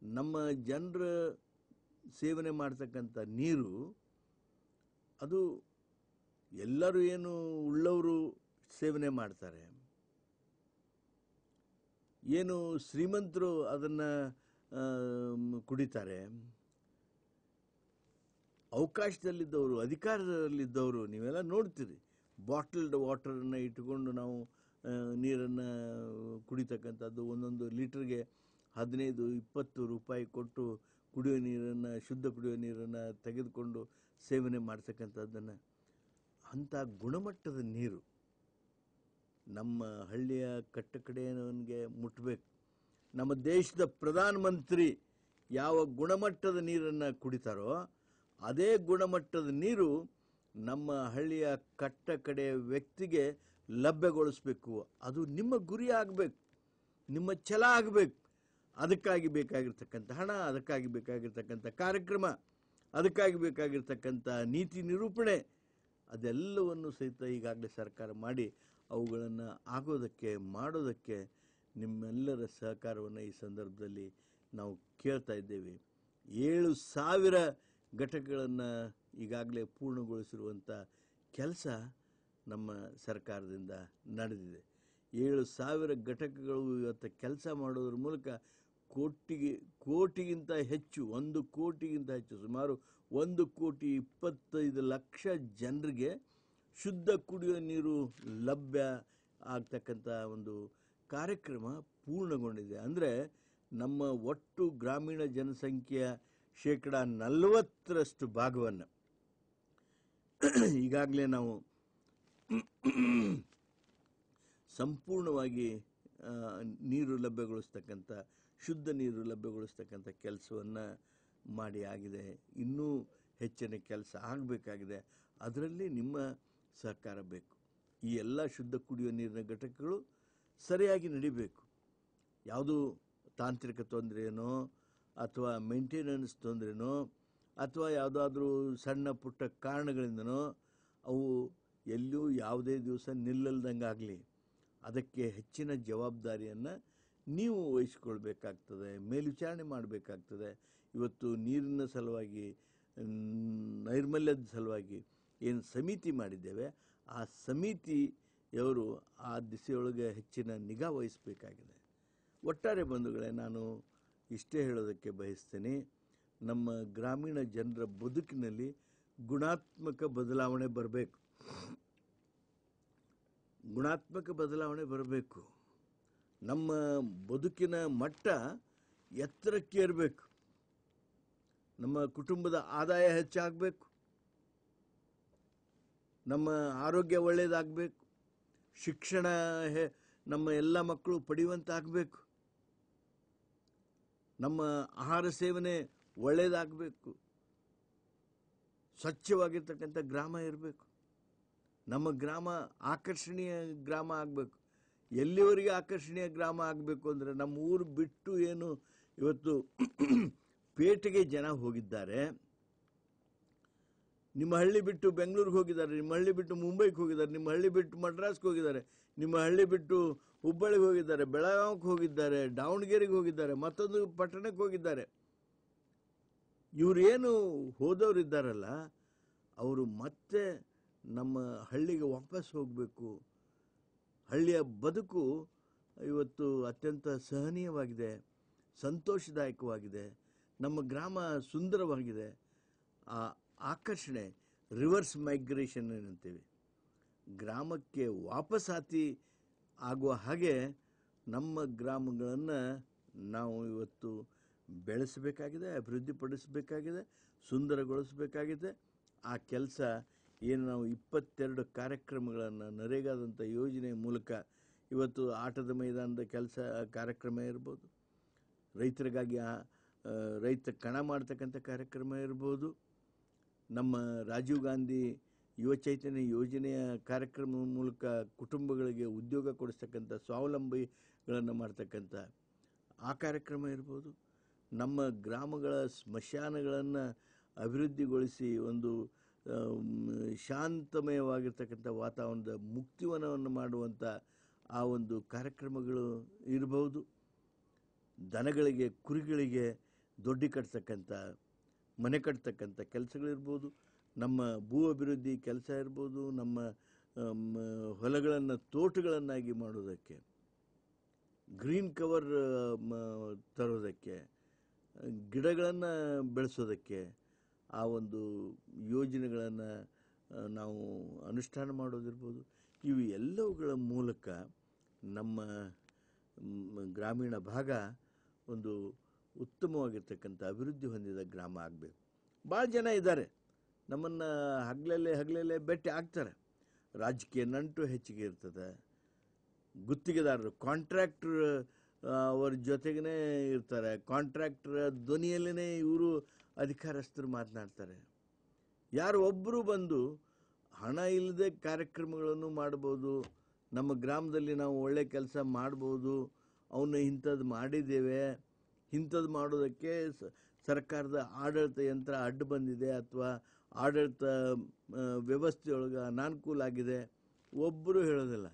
ನಮ್ಮ ಜನರ ಸೇವನೆ ಮಾಡ್ತಕ್ಕಂಥ ನೀರು, ಅದು ಎಲ್ಲರೂ ಏನು ಉಳ್ಳವರು ಸೇವನೆ ಮಾಡ್ತಾರೆ. ಏನು ಶ್ರೀಮಂತರು ಅದನ್ನು ಕುಡಿತಾರೆ. ಅವಕಾಶದಲ್ಲಿದ್ದವರು, ಅಧಿಕಾರದಲ್ಲಿದ್ದವರು, ನೀವೆಲ್ಲ ನೋಡ್ತೀರಿ. ಬಾಟಲ್ಡ್ ವಾಟರನ್ನು ಇಟ್ಟುಕೊಂಡು ನಾವು ನೀರನ್ನು ಕುಡಿತಕ್ಕಂಥದ್ದು. ಒಂದೊಂದು ಲೀಟ್ರಿಗೆ ಹದಿನೈದು, ಇಪ್ಪತ್ತು ರೂಪಾಯಿ ಕೊಟ್ಟು ಕುಡಿಯೋ ನೀರನ್ನು, ಶುದ್ಧ ಕುಡಿಯೋ ನೀರನ್ನು ತೆಗೆದುಕೊಂಡು ಸೇವನೆ ಮಾಡ್ತಕ್ಕಂಥದ್ದನ್ನು. ಅಂಥ ಗುಣಮಟ್ಟದ ನೀರು ನಮ್ಮ ಹಳ್ಳಿಯ ಕಟ್ಟ ಕಡೆಯವನಿಗೆ ಮುಟ್ಟಬೇಕು ನಮ್ಮ ದೇಶದ ಪ್ರಧಾನಮಂತ್ರಿ ಯಾವ ಗುಣಮಟ್ಟದ ನೀರನ್ನು ಕುಡಿತಾರೋ ಅದೇ ಗುಣಮಟ್ಟದ ನೀರು ನಮ್ಮ ಹಳ್ಳಿಯ ಕಟ್ಟ ಕಡೆಯ ವ್ಯಕ್ತಿಗೆ ಲಭ್ಯಗೊಳಿಸಬೇಕು. ಅದು ನಿಮ್ಮ ಗುರಿ ಆಗಬೇಕು. ನಿಮ್ಮ ಛಲ ಆಗಬೇಕು. ಅದಕ್ಕಾಗಿ ಬೇಕಾಗಿರ್ತಕ್ಕಂಥ ಹಣ, ಅದಕ್ಕಾಗಿ ಬೇಕಾಗಿರ್ತಕ್ಕಂಥ ಕಾರ್ಯಕ್ರಮ, ಅದಕ್ಕಾಗಿ ಬೇಕಾಗಿರ್ತಕ್ಕಂಥ ನೀತಿ ನಿರೂಪಣೆ, ಅದೆಲ್ಲವನ್ನು ಸಹಿತ ಈಗಾಗಲೇ ಸರ್ಕಾರ ಮಾಡಿ ಅವುಗಳನ್ನು ಆಗೋದಕ್ಕೆ, ಮಾಡೋದಕ್ಕೆ ನಿಮ್ಮೆಲ್ಲರ ಸಹಕಾರವನ್ನು ಈ ಸಂದರ್ಭದಲ್ಲಿ ನಾವು ಕೇಳ್ತಾ ಇದ್ದೇವೆ. ಏಳು ಸಾವಿರ ಘಟಕಗಳನ್ನು ಈಗಾಗಲೇ ಪೂರ್ಣಗೊಳಿಸಿರುವಂಥ ಕೆಲಸ ನಮ್ಮ ಸರ್ಕಾರದಿಂದ ನಡೆದಿದೆ. ಏಳು ಸಾವಿರ ಘಟಕಗಳು ಇವತ್ತು ಕೆಲಸ ಮಾಡೋದ್ರ ಮೂಲಕ ಕೋಟಿಗೆ, ಕೋಟಿಗಿಂತ ಹೆಚ್ಚು, ಒಂದು ಕೋಟಿಗಿಂತ ಹೆಚ್ಚು, ಸುಮಾರು ಒಂದು ಕೋಟಿ ಇಪ್ಪತ್ತೈದು ಲಕ್ಷ ಜನರಿಗೆ ಶುದ್ಧ ಕುಡಿಯುವ ನೀರು ಲಭ್ಯ ಆಗ್ತಕ್ಕಂಥ ಒಂದು ಕಾರ್ಯಕ್ರಮ ಪೂರ್ಣಗೊಂಡಿದೆ. ಅಂದರೆ ನಮ್ಮ ಒಟ್ಟು ಗ್ರಾಮೀಣ ಜನಸಂಖ್ಯೆಯ ಶೇಕಡ ನಲವತ್ತರಷ್ಟು ಭಾಗವನ್ನು ಈಗಾಗಲೇ ನಾವು ಸಂಪೂರ್ಣವಾಗಿ ನೀರು ಲಭ್ಯಗೊಳಿಸ್ತಕ್ಕಂಥ, ಶುದ್ಧ ನೀರು ಲಭ್ಯಗೊಳಿಸ್ತಕ್ಕಂಥ ಕೆಲಸವನ್ನು ಮಾಡಿ ಆಗಿದೆ. ಇನ್ನೂ ಹೆಚ್ಚಿನ ಕೆಲಸ ಆಗಬೇಕಾಗಿದೆ. ಅದರಲ್ಲಿ ನಿಮ್ಮ ಸಹಕಾರ ಬೇಕು. ಈ ಎಲ್ಲ ಶುದ್ಧ ಕುಡಿಯುವ ನೀರಿನ ಘಟಕಗಳು ಸರಿಯಾಗಿ ನಡಿಬೇಕು. ಯಾವುದು ತಾಂತ್ರಿಕ ತೊಂದರೆನೋ, ಅಥವಾ ಮೇಂಟೆನೆನ್ಸ್ ತೊಂದರೆನೋ, ಅಥವಾ ಯಾವುದಾದ್ರೂ ಸಣ್ಣ ಪುಟ್ಟ ಕಾರಣಗಳಿಂದನೋ, ಅವು ಎಲ್ಲೂ ಯಾವುದೇ ದಿವಸ ನಿಲ್ಲಲ್ದಂಗಾಗಲಿ ಅದಕ್ಕೆ ಹೆಚ್ಚಿನ ಜವಾಬ್ದಾರಿಯನ್ನು ನೀವು ವಹಿಸ್ಕೊಳ್ಬೇಕಾಗ್ತದೆ, ಮೇಲ್ವಿಚಾರಣೆ ಮಾಡಬೇಕಾಗ್ತದೆ. ಇವತ್ತು ನೀರಿನ ಸಲುವಾಗಿ, ನೈರ್ಮಲ್ಯದ ಸಲುವಾಗಿ ಏನು ಸಮಿತಿ ಮಾಡಿದ್ದೇವೆ, ಆ ಸಮಿತಿಯವರು ಆ ದಿಸೆಯೊಳಗೆ ಹೆಚ್ಚಿನ ನಿಗಾ ವಹಿಸಬೇಕಾಗಿದೆ. ಒಟ್ಟಾರೆ ಬಂಧುಗಳೇ, ನಾನು ಇಷ್ಟೇ ಹೇಳೋದಕ್ಕೆ ಬಯಸ್ತೇನೆ, ನಮ್ಮ ಗ್ರಾಮೀಣ ಜನರ ಬದುಕಿನಲ್ಲಿ ಗುಣಾತ್ಮಕ ಬದಲಾವಣೆ ಬರಬೇಕು. ಗುಣಾತ್ಮಕ ಬದಲಾವಣೆ ಬರಬೇಕು. ನಮ್ಮ ಬದುಕಿನ ಮಟ್ಟ ಎತ್ತರಕ್ಕೆ ಇರಬೇಕು ನಮ್ಮ ಕುಟುಂಬದ ಆದಾಯ ಹೆಚ್ಚಾಗಬೇಕು. ನಮ್ಮ ಆರೋಗ್ಯ ಒಳ್ಳೆಯದಾಗಬೇಕು ಶಿಕ್ಷಣ ನಮ್ಮ ಎಲ್ಲ ಮಕ್ಕಳು ಪಡೆಯುವಂತಾಗಬೇಕು ನಮ್ಮ ಆಹಾರ ಸೇವನೆ ಒಳ್ಳೆಯದಾಗಬೇಕು ಸ್ವಚ್ಛವಾಗಿರ್ತಕ್ಕಂಥ ಗ್ರಾಮ ಇರಬೇಕು. ನಮ್ಮ ಗ್ರಾಮ ಆಕರ್ಷಣೀಯ ಗ್ರಾಮ ಆಗಬೇಕು. ಎಲ್ಲಿವರೆಗೆ ಆಕರ್ಷಣೀಯ ಗ್ರಾಮ ಆಗಬೇಕು ಅಂದರೆ ನಮ್ಮ ಊರು ಬಿಟ್ಟು ಏನು ಇವತ್ತು ಪೇಟೆಗೆ ಜನ ಹೋಗಿದ್ದಾರೆ. ನಿಮ್ಮ ಹಳ್ಳಿ ಬಿಟ್ಟು ಬೆಂಗಳೂರಿಗೆ ಹೋಗಿದ್ದಾರೆ, ನಿಮ್ಮ ಹಳ್ಳಿ ಬಿಟ್ಟು ಮುಂಬೈಗೆ ಹೋಗಿದ್ದಾರೆ, ನಿಮ್ಮ ಹಳ್ಳಿ ಬಿಟ್ಟು ಮಡ್ರಾಸ್ಗೆ ಹೋಗಿದ್ದಾರೆ, ನಿಮ್ಮ ಹಳ್ಳಿ ಬಿಟ್ಟು ಹುಬ್ಬಳ್ಳಿಗೆ ಹೋಗಿದ್ದಾರೆ, ಬೆಳಗಾವಿಗೆ ಹೋಗಿದ್ದಾರೆ, ದಾವಣಗೆರೆಗೆ ಹೋಗಿದ್ದಾರೆ, ಮತ್ತೊಂದು ಪಟ್ಟಣಕ್ಕೆ ಹೋಗಿದ್ದಾರೆ. ಇವರೇನು ಹೋದವರು ಇದ್ದಾರಲ್ಲ, ಅವರು ಮತ್ತೆ ನಮ್ಮ ಹಳ್ಳಿಗೆ ವಾಪಸ್ ಹೋಗಬೇಕು. ಹಳ್ಳಿಯ ಬದುಕು ಇವತ್ತು ಅತ್ಯಂತ ಸಹನೀಯವಾಗಿದೆ, ಸಂತೋಷದಾಯಕವಾಗಿದೆ. ನಮ್ಮ ಗ್ರಾಮ ಸುಂದರವಾಗಿದೆ. ಆ ಆಕರ್ಷಣೆ, ರಿವರ್ಸ್ ಮೈಗ್ರೇಷನ್ ಏನಂತೀವಿ. ಗ್ರಾಮಕ್ಕೆ ವಾಪಸಾತಿ ಆಗುವ ಹಾಗೆ ನಮ್ಮ ಗ್ರಾಮಗಳನ್ನು ನಾವು ಇವತ್ತು ಬೆಳೆಸಬೇಕಾಗಿದೆ, ಅಭಿವೃದ್ಧಿಪಡಿಸಬೇಕಾಗಿದೆ, ಸುಂದರಗೊಳಿಸಬೇಕಾಗಿದೆ. ಆ ಕೆಲಸ ಏನು ನಾವು ಇಪ್ಪತ್ತೆರಡು ಕಾರ್ಯಕ್ರಮಗಳನ್ನು, ನರೇಗಾದಂಥ ಯೋಜನೆ ಮೂಲಕ ಇವತ್ತು ಆಟದ ಮೈದಾನದ ಕೆಲಸ, ಕಾರ್ಯಕ್ರಮ ಇರ್ಬೋದು. ರೈತರಿಗಾಗಿ ರೈತ ಕಣ ಮಾಡ್ತಕ್ಕಂಥ ಕಾರ್ಯಕ್ರಮ ಇರ್ಬೋದು. ನಮ್ಮ ರಾಜೀವ್ ಗಾಂಧಿ ಯುವ ಚೈತನ್ಯ ಯೋಜನೆಯ ಕಾರ್ಯಕ್ರಮ ಮೂಲಕ ಕುಟುಂಬಗಳಿಗೆ ಉದ್ಯೋಗ ಕೊಡಿಸ್ತಕ್ಕಂಥ ಸ್ವಾವಲಂಬಿಗಳನ್ನು ಮಾಡ್ತಕ್ಕಂಥ ಆ ಕಾರ್ಯಕ್ರಮ ಇರ್ಬೋದು. ನಮ್ಮ ಗ್ರಾಮಗಳ ಸ್ಮಶಾನಗಳನ್ನು ಅಭಿವೃದ್ಧಿಗೊಳಿಸಿ ಒಂದು ಶಾಂತಮಯವಾಗಿರ್ತಕ್ಕಂಥ ವಾತಾವರಣದ ಮುಕ್ತಿವನವನ್ನು ಮಾಡುವಂಥ ಆ ಒಂದು ಕಾರ್ಯಕ್ರಮಗಳು ಇರಬಹುದು. ದನಗಳಿಗೆ, ಕುರಿಗಳಿಗೆ ದೊಡ್ಡಿ ಕಟ್ತಕ್ಕಂಥ ಮನೆ ಕಟ್ತಕ್ಕಂಥ ಕೆಲಸಗಳಿರ್ಬೋದು ನಮ್ಮ ಭೂ ಅಭಿವೃದ್ಧಿ ಕೆಲಸ ಇರ್ಬೋದು ನಮ್ಮ ಹೊಲಗಳನ್ನು ತೋಟಗಳನ್ನಾಗಿ ಮಾಡೋದಕ್ಕೆ, ಗ್ರೀನ್ ಕವರ್ ತರೋದಕ್ಕೆ, ಗಿಡಗಳನ್ನು ಬೆಳೆಸೋದಕ್ಕೆ ಆ ಒಂದು ಯೋಜನೆಗಳನ್ನು ನಾವು ಅನುಷ್ಠಾನ ಮಾಡೋದಿರ್ಬೋದು. ಇವು ಎಲ್ಲವುಗಳ ಮೂಲಕ ನಮ್ಮ ಗ್ರಾಮೀಣ ಭಾಗ ಒಂದು ಉತ್ತಮವಾಗಿರ್ತಕ್ಕಂಥ ಅಭಿವೃದ್ಧಿ ಹೊಂದಿದ ಗ್ರಾಮ ಆಗಬೇಕು. ಭಾಳ ಜನ ಇದ್ದಾರೆ. ನಮ್ಮನ್ನು ಹಗಲಲ್ಲೇ ಹಗಲಲ್ಲೇ ಭೇಟಿ ಆಗ್ತಾರೆ ರಾಜಕೀಯ ನಂಟು ಹೆಚ್ಚಿಗೆ ಇರ್ತದೆ. ಗುತ್ತಿಗೆದಾರರು, ಕಾಂಟ್ರಾಕ್ಟ್ರ್ ಅವ್ರ ಜೊತೆಗೇ ಇರ್ತಾರೆ. ಕಾಂಟ್ರಾಕ್ಟ್ರ ಧ್ವನಿಯಲ್ಲೇ ಇವರು ಅಧಿಕಾರಸ್ಥರು ಮಾತನಾಡ್ತಾರೆ. ಯಾರು ಒಬ್ಬರು ಬಂದು ಹಣ ಇಲ್ಲದೆ ಕಾರ್ಯಕ್ರಮಗಳನ್ನು ಮಾಡ್ಬೋದು, ನಮ್ಮ ಗ್ರಾಮದಲ್ಲಿ ನಾವು ಒಳ್ಳೆ ಕೆಲಸ ಮಾಡ್ಬೋದು, ಅವನು ಇಂಥದ್ದು ಮಾಡಿದ್ದೇವೆ, ಇಂಥದ್ದು ಮಾಡೋದಕ್ಕೆ ಸರ್ಕಾರದ ಆಡಳಿತ ಯಂತ್ರ ಅಡ್ಡು ಬಂದಿದೆ ಅಥವಾ ಆಡಳಿತ ವ್ಯವಸ್ಥೆಯೊಳಗೆ ಅನಾನುಕೂಲ ಆಗಿದೆ ಒಬ್ಬರು ಹೇಳೋದಿಲ್ಲ.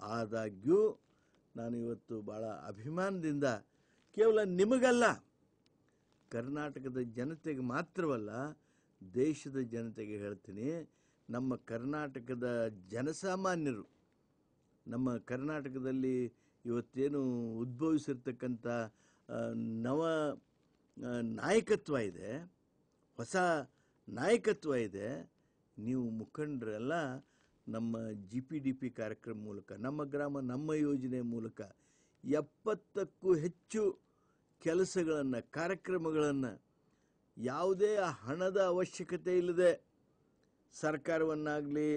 ಆದಾಗ್ಯೂ ನಾನು ಇವತ್ತು ಭಾಳ ಅಭಿಮಾನದಿಂದ ಕೇವಲ ನಿಮಗಲ್ಲ ಕರ್ನಾಟಕದ ಜನತೆಗೆ ಮಾತ್ರವಲ್ಲ, ದೇಶದ ಜನತೆಗೆ ಹೇಳ್ತೀನಿ, ನಮ್ಮ ಕರ್ನಾಟಕದ ಜನಸಾಮಾನ್ಯರು, ನಮ್ಮ ಕರ್ನಾಟಕದಲ್ಲಿ ಇವತ್ತೇನು ಉದ್ಭವಿಸಿರ್ತಕ್ಕಂಥ ನವ ನಾಯಕತ್ವ ಇದೆ, ಹೊಸ ನಾಯಕತ್ವ ಇದೆ, ನೀವು ಮುಖಂಡರೆಲ್ಲ, ನಮ್ಮ ಜಿ ಪಿ ಡಿ ಪಿ ಕಾರ್ಯಕ್ರಮ ಮೂಲಕ, ನಮ್ಮ ಗ್ರಾಮ, ನಮ್ಮ ಯೋಜನೆ ಮೂಲಕ ಎಪ್ಪತ್ತಕ್ಕೂ ಹೆಚ್ಚು ಕೆಲಸಗಳನ್ನು, ಕಾರ್ಯಕ್ರಮಗಳನ್ನು ಯಾವುದೇ ಹಣದ ಅವಶ್ಯಕತೆ ಇಲ್ಲದೆ ಸರ್ಕಾರವನ್ನಾಗಲಿ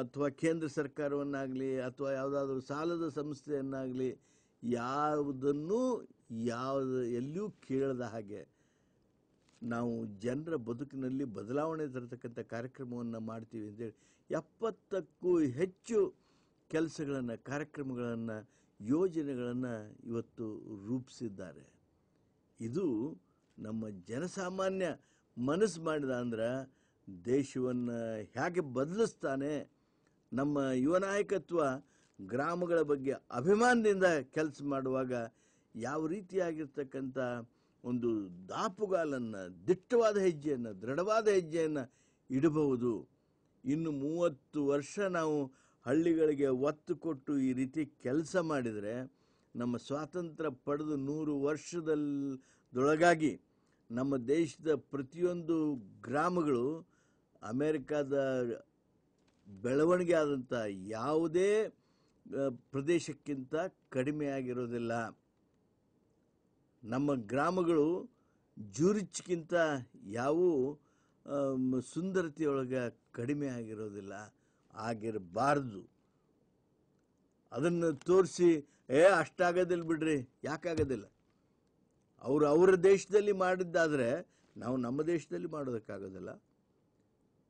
ಅಥವಾ ಕೇಂದ್ರ ಸರ್ಕಾರವನ್ನಾಗಲಿ, ಅಥವಾ ಯಾವುದಾದ್ರೂ ಸಾಲದ ಸಂಸ್ಥೆಯನ್ನಾಗಲಿ ಯಾವುದನ್ನು ಯಾವುದು, ಎಲ್ಲಿಯೂ ಕೇಳದ ಹಾಗೆ ನಾವು ಜನರ ಬದುಕಿನಲ್ಲಿ ಬದಲಾವಣೆ ತರತಕ್ಕಂಥ ಕಾರ್ಯಕ್ರಮವನ್ನು ಮಾಡ್ತೀವಿ ಅಂತೇಳಿ ಎಪ್ಪತ್ತಕ್ಕೂ ಹೆಚ್ಚು ಕೆಲಸಗಳನ್ನು, ಕಾರ್ಯಕ್ರಮಗಳನ್ನು ಯೋಜನೆಗಳನ್ನು ಇವತ್ತು ರೂಪಿಸಿದ್ದಾರೆ. ಇದು ನಮ್ಮ ಜನಸಾಮಾನ್ಯ ಮನಸ್ಸು ಮಾಡಿದ ಅಂದ್ರೆ ದೇಶವನ್ನು ಹೇಗೆ ಬದಲಿಸ್ತಾನೆ, ನಮ್ಮ ಯುವ ನಾಯಕತ್ವ ಗ್ರಾಮಗಳ ಬಗ್ಗೆ ಅಭಿಮಾನದಿಂದ ಕೆಲಸ ಮಾಡುವಾಗ ಯಾವ ರೀತಿಯಾಗಿರ್ತಕ್ಕಂಥ ಒಂದು ದಾಪುಗಾಲನ್ನು, ದಿಟ್ಟವಾದ ಹೆಜ್ಜೆಯನ್ನು, ದೃಢವಾದ ಹೆಜ್ಜೆಯನ್ನು ಇಡಬಹುದು. ಇನ್ನು ಮೂವತ್ತು ವರ್ಷ ನಾವು ಹಳ್ಳಿಗಳಿಗೆ ಒತ್ತು ಕೊಟ್ಟು ಈ ರೀತಿ ಕೆಲಸ ಮಾಡಿದರೆ ನಮ್ಮ ಸ್ವಾತಂತ್ರ್ಯ ಪಡೆದು ನೂರು ವರ್ಷದೊಳಗಾಗಿ ನಮ್ಮ ದೇಶದ ಪ್ರತಿಯೊಂದು ಗ್ರಾಮಗಳು ಅಮೇರಿಕಾದ ಬೆಳವಣಿಗೆ ಆದಂಥ ಯಾವುದೇ ಪ್ರದೇಶಕ್ಕಿಂತ ಪ್ರದೇಶಕ್ಕಿಂತ ಕಡಿಮೆಯಾಗಿರೋದಿಲ್ಲ ನಮ್ಮ ಗ್ರಾಮಗಳು ಜೂರಿಚ್ಗಿಂತ ಯಾವೂ ಸುಂದರತೆಯೊಳಗೆ ಕಡಿಮೆ ಆಗಿರೋದಿಲ್ಲ. ಆಗಿರಬಾರ್ದು. ಅದನ್ನು ತೋರಿಸಿ, ಏ, ಅಷ್ಟಾಗೋದಿಲ್ಲ ಬಿಡ್ರಿ ಯಾಕಾಗೋದಿಲ್ಲ ಅವರು ಅವರ ದೇಶದಲ್ಲಿ ಮಾಡಿದ್ದಾದರೆ ನಾವು ನಮ್ಮ ದೇಶದಲ್ಲಿ ಮಾಡೋದಕ್ಕಾಗೋದಿಲ್ಲ.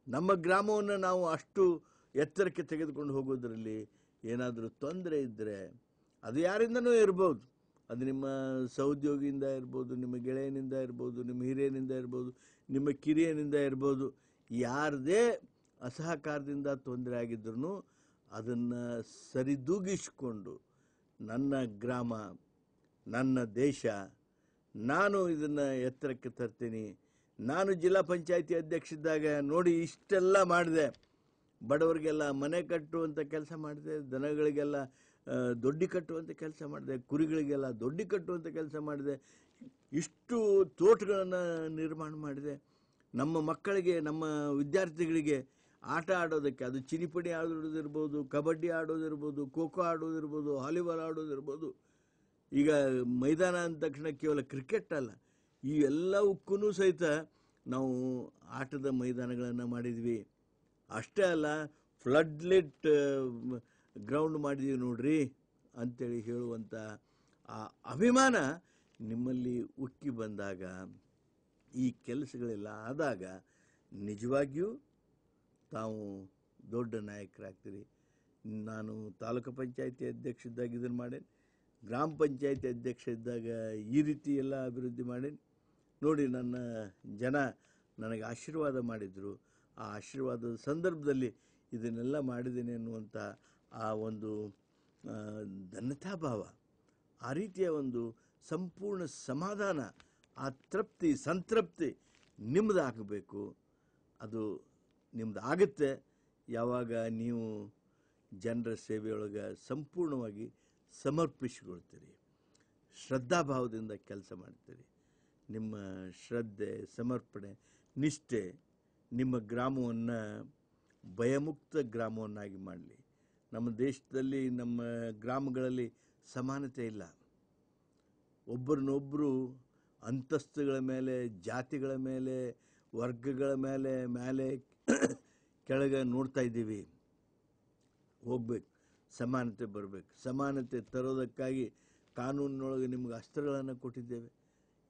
ನಮ್ಮ ಗ್ರಾಮವನ್ನು ನಾವು ಅಷ್ಟು ಎತ್ತರಕ್ಕೆ ತೆಗೆದುಕೊಂಡು ಹೋಗೋದರಲ್ಲಿ ಏನಾದರೂ ತೊಂದರೆ ಇದ್ದರೆ ಅದು ಯಾರಿಂದನೂ ಇರ್ಬೋದು. ಅದು ನಿಮ್ಮ ಸಹೋದ್ಯೋಗಿಯಿಂದ ಇರ್ಬೋದು, ನಿಮ್ಮ ಗೆಳೆಯನಿಂದ ಇರ್ಬೋದು, ನಿಮ್ಮ ಹಿರಿಯನಿಂದ ಇರ್ಬೋದು, ನಿಮ್ಮ ಕಿರಿಯನಿಂದ ಇರ್ಬೋದು. ಯಾರದೇ ಅಸಹಕಾರದಿಂದ ತೊಂದರೆ ಆಗಿದ್ರೂ ಅದನ್ನು ಸರಿದೂಗಿಸಿಕೊಂಡು ನನ್ನ ಗ್ರಾಮ, ನನ್ನ ದೇಶ, ನಾನು ಇದನ್ನು ಎತ್ತರಕ್ಕೆ ತರ್ತೀನಿ. ನಾನು ಜಿಲ್ಲಾ ಪಂಚಾಯತಿ ಅಧ್ಯಕ್ಷಿದ್ದಾಗ ನೋಡಿ ಇಷ್ಟೆಲ್ಲ ಮಾಡಿದೆ. ಬಡವರಿಗೆಲ್ಲ ಮನೆ ಕಟ್ಟುವಂಥ ಕೆಲಸ ಮಾಡಿದೆ, ದನಗಳಿಗೆಲ್ಲ ದೊಡ್ಡಿ ಕಟ್ಟುವಂಥ ಕೆಲಸ ಮಾಡಿದೆ, ಕುರಿಗಳಿಗೆಲ್ಲ ದೊಡ್ಡಿ ಕಟ್ಟುವಂಥ ಕೆಲಸ ಮಾಡಿದೆ. ಇಷ್ಟು ತೋಟಗಳನ್ನು ನಿರ್ಮಾಣ ಮಾಡಿದೆ. ನಮ್ಮ ಮಕ್ಕಳಿಗೆ, ನಮ್ಮ ವಿದ್ಯಾರ್ಥಿಗಳಿಗೆ ಆಟ ಆಡೋದಕ್ಕೆ ಅದು ಚಿನಿಪಡಿ ಆಡೋದಿರ್ಬೋದು ಕಬಡ್ಡಿ ಆಡೋದಿರ್ಬೋದು ಖೋ ಖೋ ಆಡೋದಿರ್ಬೋದು ವಾಲಿಬಾಲ್ ಆಡೋದಿರ್ಬೋದು ಈಗ ಮೈದಾನ ಅಂದ ತಕ್ಷಣ ಕೇವಲ ಕ್ರಿಕೆಟ್ ಅಲ್ಲ, ಈ ಎಲ್ಲವಕ್ಕೂ ಸಹಿತ ನಾವು ಆಟದ ಮೈದಾನಗಳನ್ನು ಮಾಡಿದ್ವಿ. ಅಷ್ಟೇ ಅಲ್ಲ ಫ್ಲಡ್ಲಿಟ್ ಗ್ರೌಂಡ್ ಮಾಡಿದ್ದೀವಿ ನೋಡ್ರಿ ಅಂತೇಳಿ ಹೇಳುವಂಥ ಆ ಅಭಿಮಾನ ನಿಮ್ಮಲ್ಲಿ ಉಕ್ಕಿ ಬಂದಾಗ, ಈ ಕೆಲಸಗಳೆಲ್ಲ ಆದಾಗ ನಿಜವಾಗಿಯೂ ತಾವು ದೊಡ್ಡ ನಾಯಕರಾಗ್ತೀರಿ. ನಾನು ತಾಲೂಕು ಪಂಚಾಯತಿ ಅಧ್ಯಕ್ಷ ಇದನ್ನು ಮಾಡೇನಿ, ಗ್ರಾಮ ಪಂಚಾಯತಿ ಅಧ್ಯಕ್ಷ ಇದ್ದಾಗ ಈ ರೀತಿ ಎಲ್ಲ ಅಭಿವೃದ್ಧಿ ಮಾಡೇನಿ. ನೋಡಿ, ನನ್ನ ಜನ ನನಗೆ ಆಶೀರ್ವಾದ ಮಾಡಿದರು. ಆ ಆಶೀರ್ವಾದದ ಸಂದರ್ಭದಲ್ಲಿ ಇದನ್ನೆಲ್ಲ ಮಾಡಿದ್ದೀನಿ ಅನ್ನುವಂಥ ಆ ಒಂದು ಧನ್ಯತಾಭಾವ, ಆ ರೀತಿಯ ಒಂದು ಸಂಪೂರ್ಣ ಸಮಾಧಾನ, ಆ ತೃಪ್ತಿ, ಸಂತೃಪ್ತಿ ನಿಮ್ಮದಾಗಬೇಕು ಅದು ನಿಮ್ದು ಆಗುತ್ತೆ. ಯಾವಾಗ ನೀವು ಜನರ ಸೇವೆಯೊಳಗೆ ಸಂಪೂರ್ಣವಾಗಿ ಸಮರ್ಪಿಸಿಕೊಳ್ತೀರಿ. ಶ್ರದ್ಧಾಭಾವದಿಂದ ಕೆಲಸ ಮಾಡ್ತೀರಿ. ನಿಮ್ಮ ಶ್ರದ್ಧೆ, ಸಮರ್ಪಣೆ, ನಿಷ್ಠೆ ನಿಮ್ಮ ಗ್ರಾಮವನ್ನು ಭಯಮುಕ್ತ ಗ್ರಾಮವನ್ನಾಗಿ ಮಾಡಲಿ. ನಮ್ಮ ದೇಶದಲ್ಲಿ, ನಮ್ಮ ಗ್ರಾಮಗಳಲ್ಲಿ ಸಮಾನತೆ ಇಲ್ಲ. ಒಬ್ಬರನ್ನೊಬ್ಬರು ಅಂತಸ್ತುಗಳ ಮೇಲೆ, ಜಾತಿಗಳ ಮೇಲೆ, ವರ್ಗಗಳ ಮೇಲೆ ಮೇಲೆ ಕೆಳಗೆ ನೋಡ್ತಾ ಇದ್ದೀವಿ. ಹೋಗ್ಬೇಕು. ಸಮಾನತೆ ಬರಬೇಕು. ಸಮಾನತೆ ತರೋದಕ್ಕಾಗಿ ಕಾನೂನಿನೊಳಗೆ ನಿಮ್ಗೆ ಅಸ್ತ್ರಗಳನ್ನು ಕೊಟ್ಟಿದ್ದೇವೆ.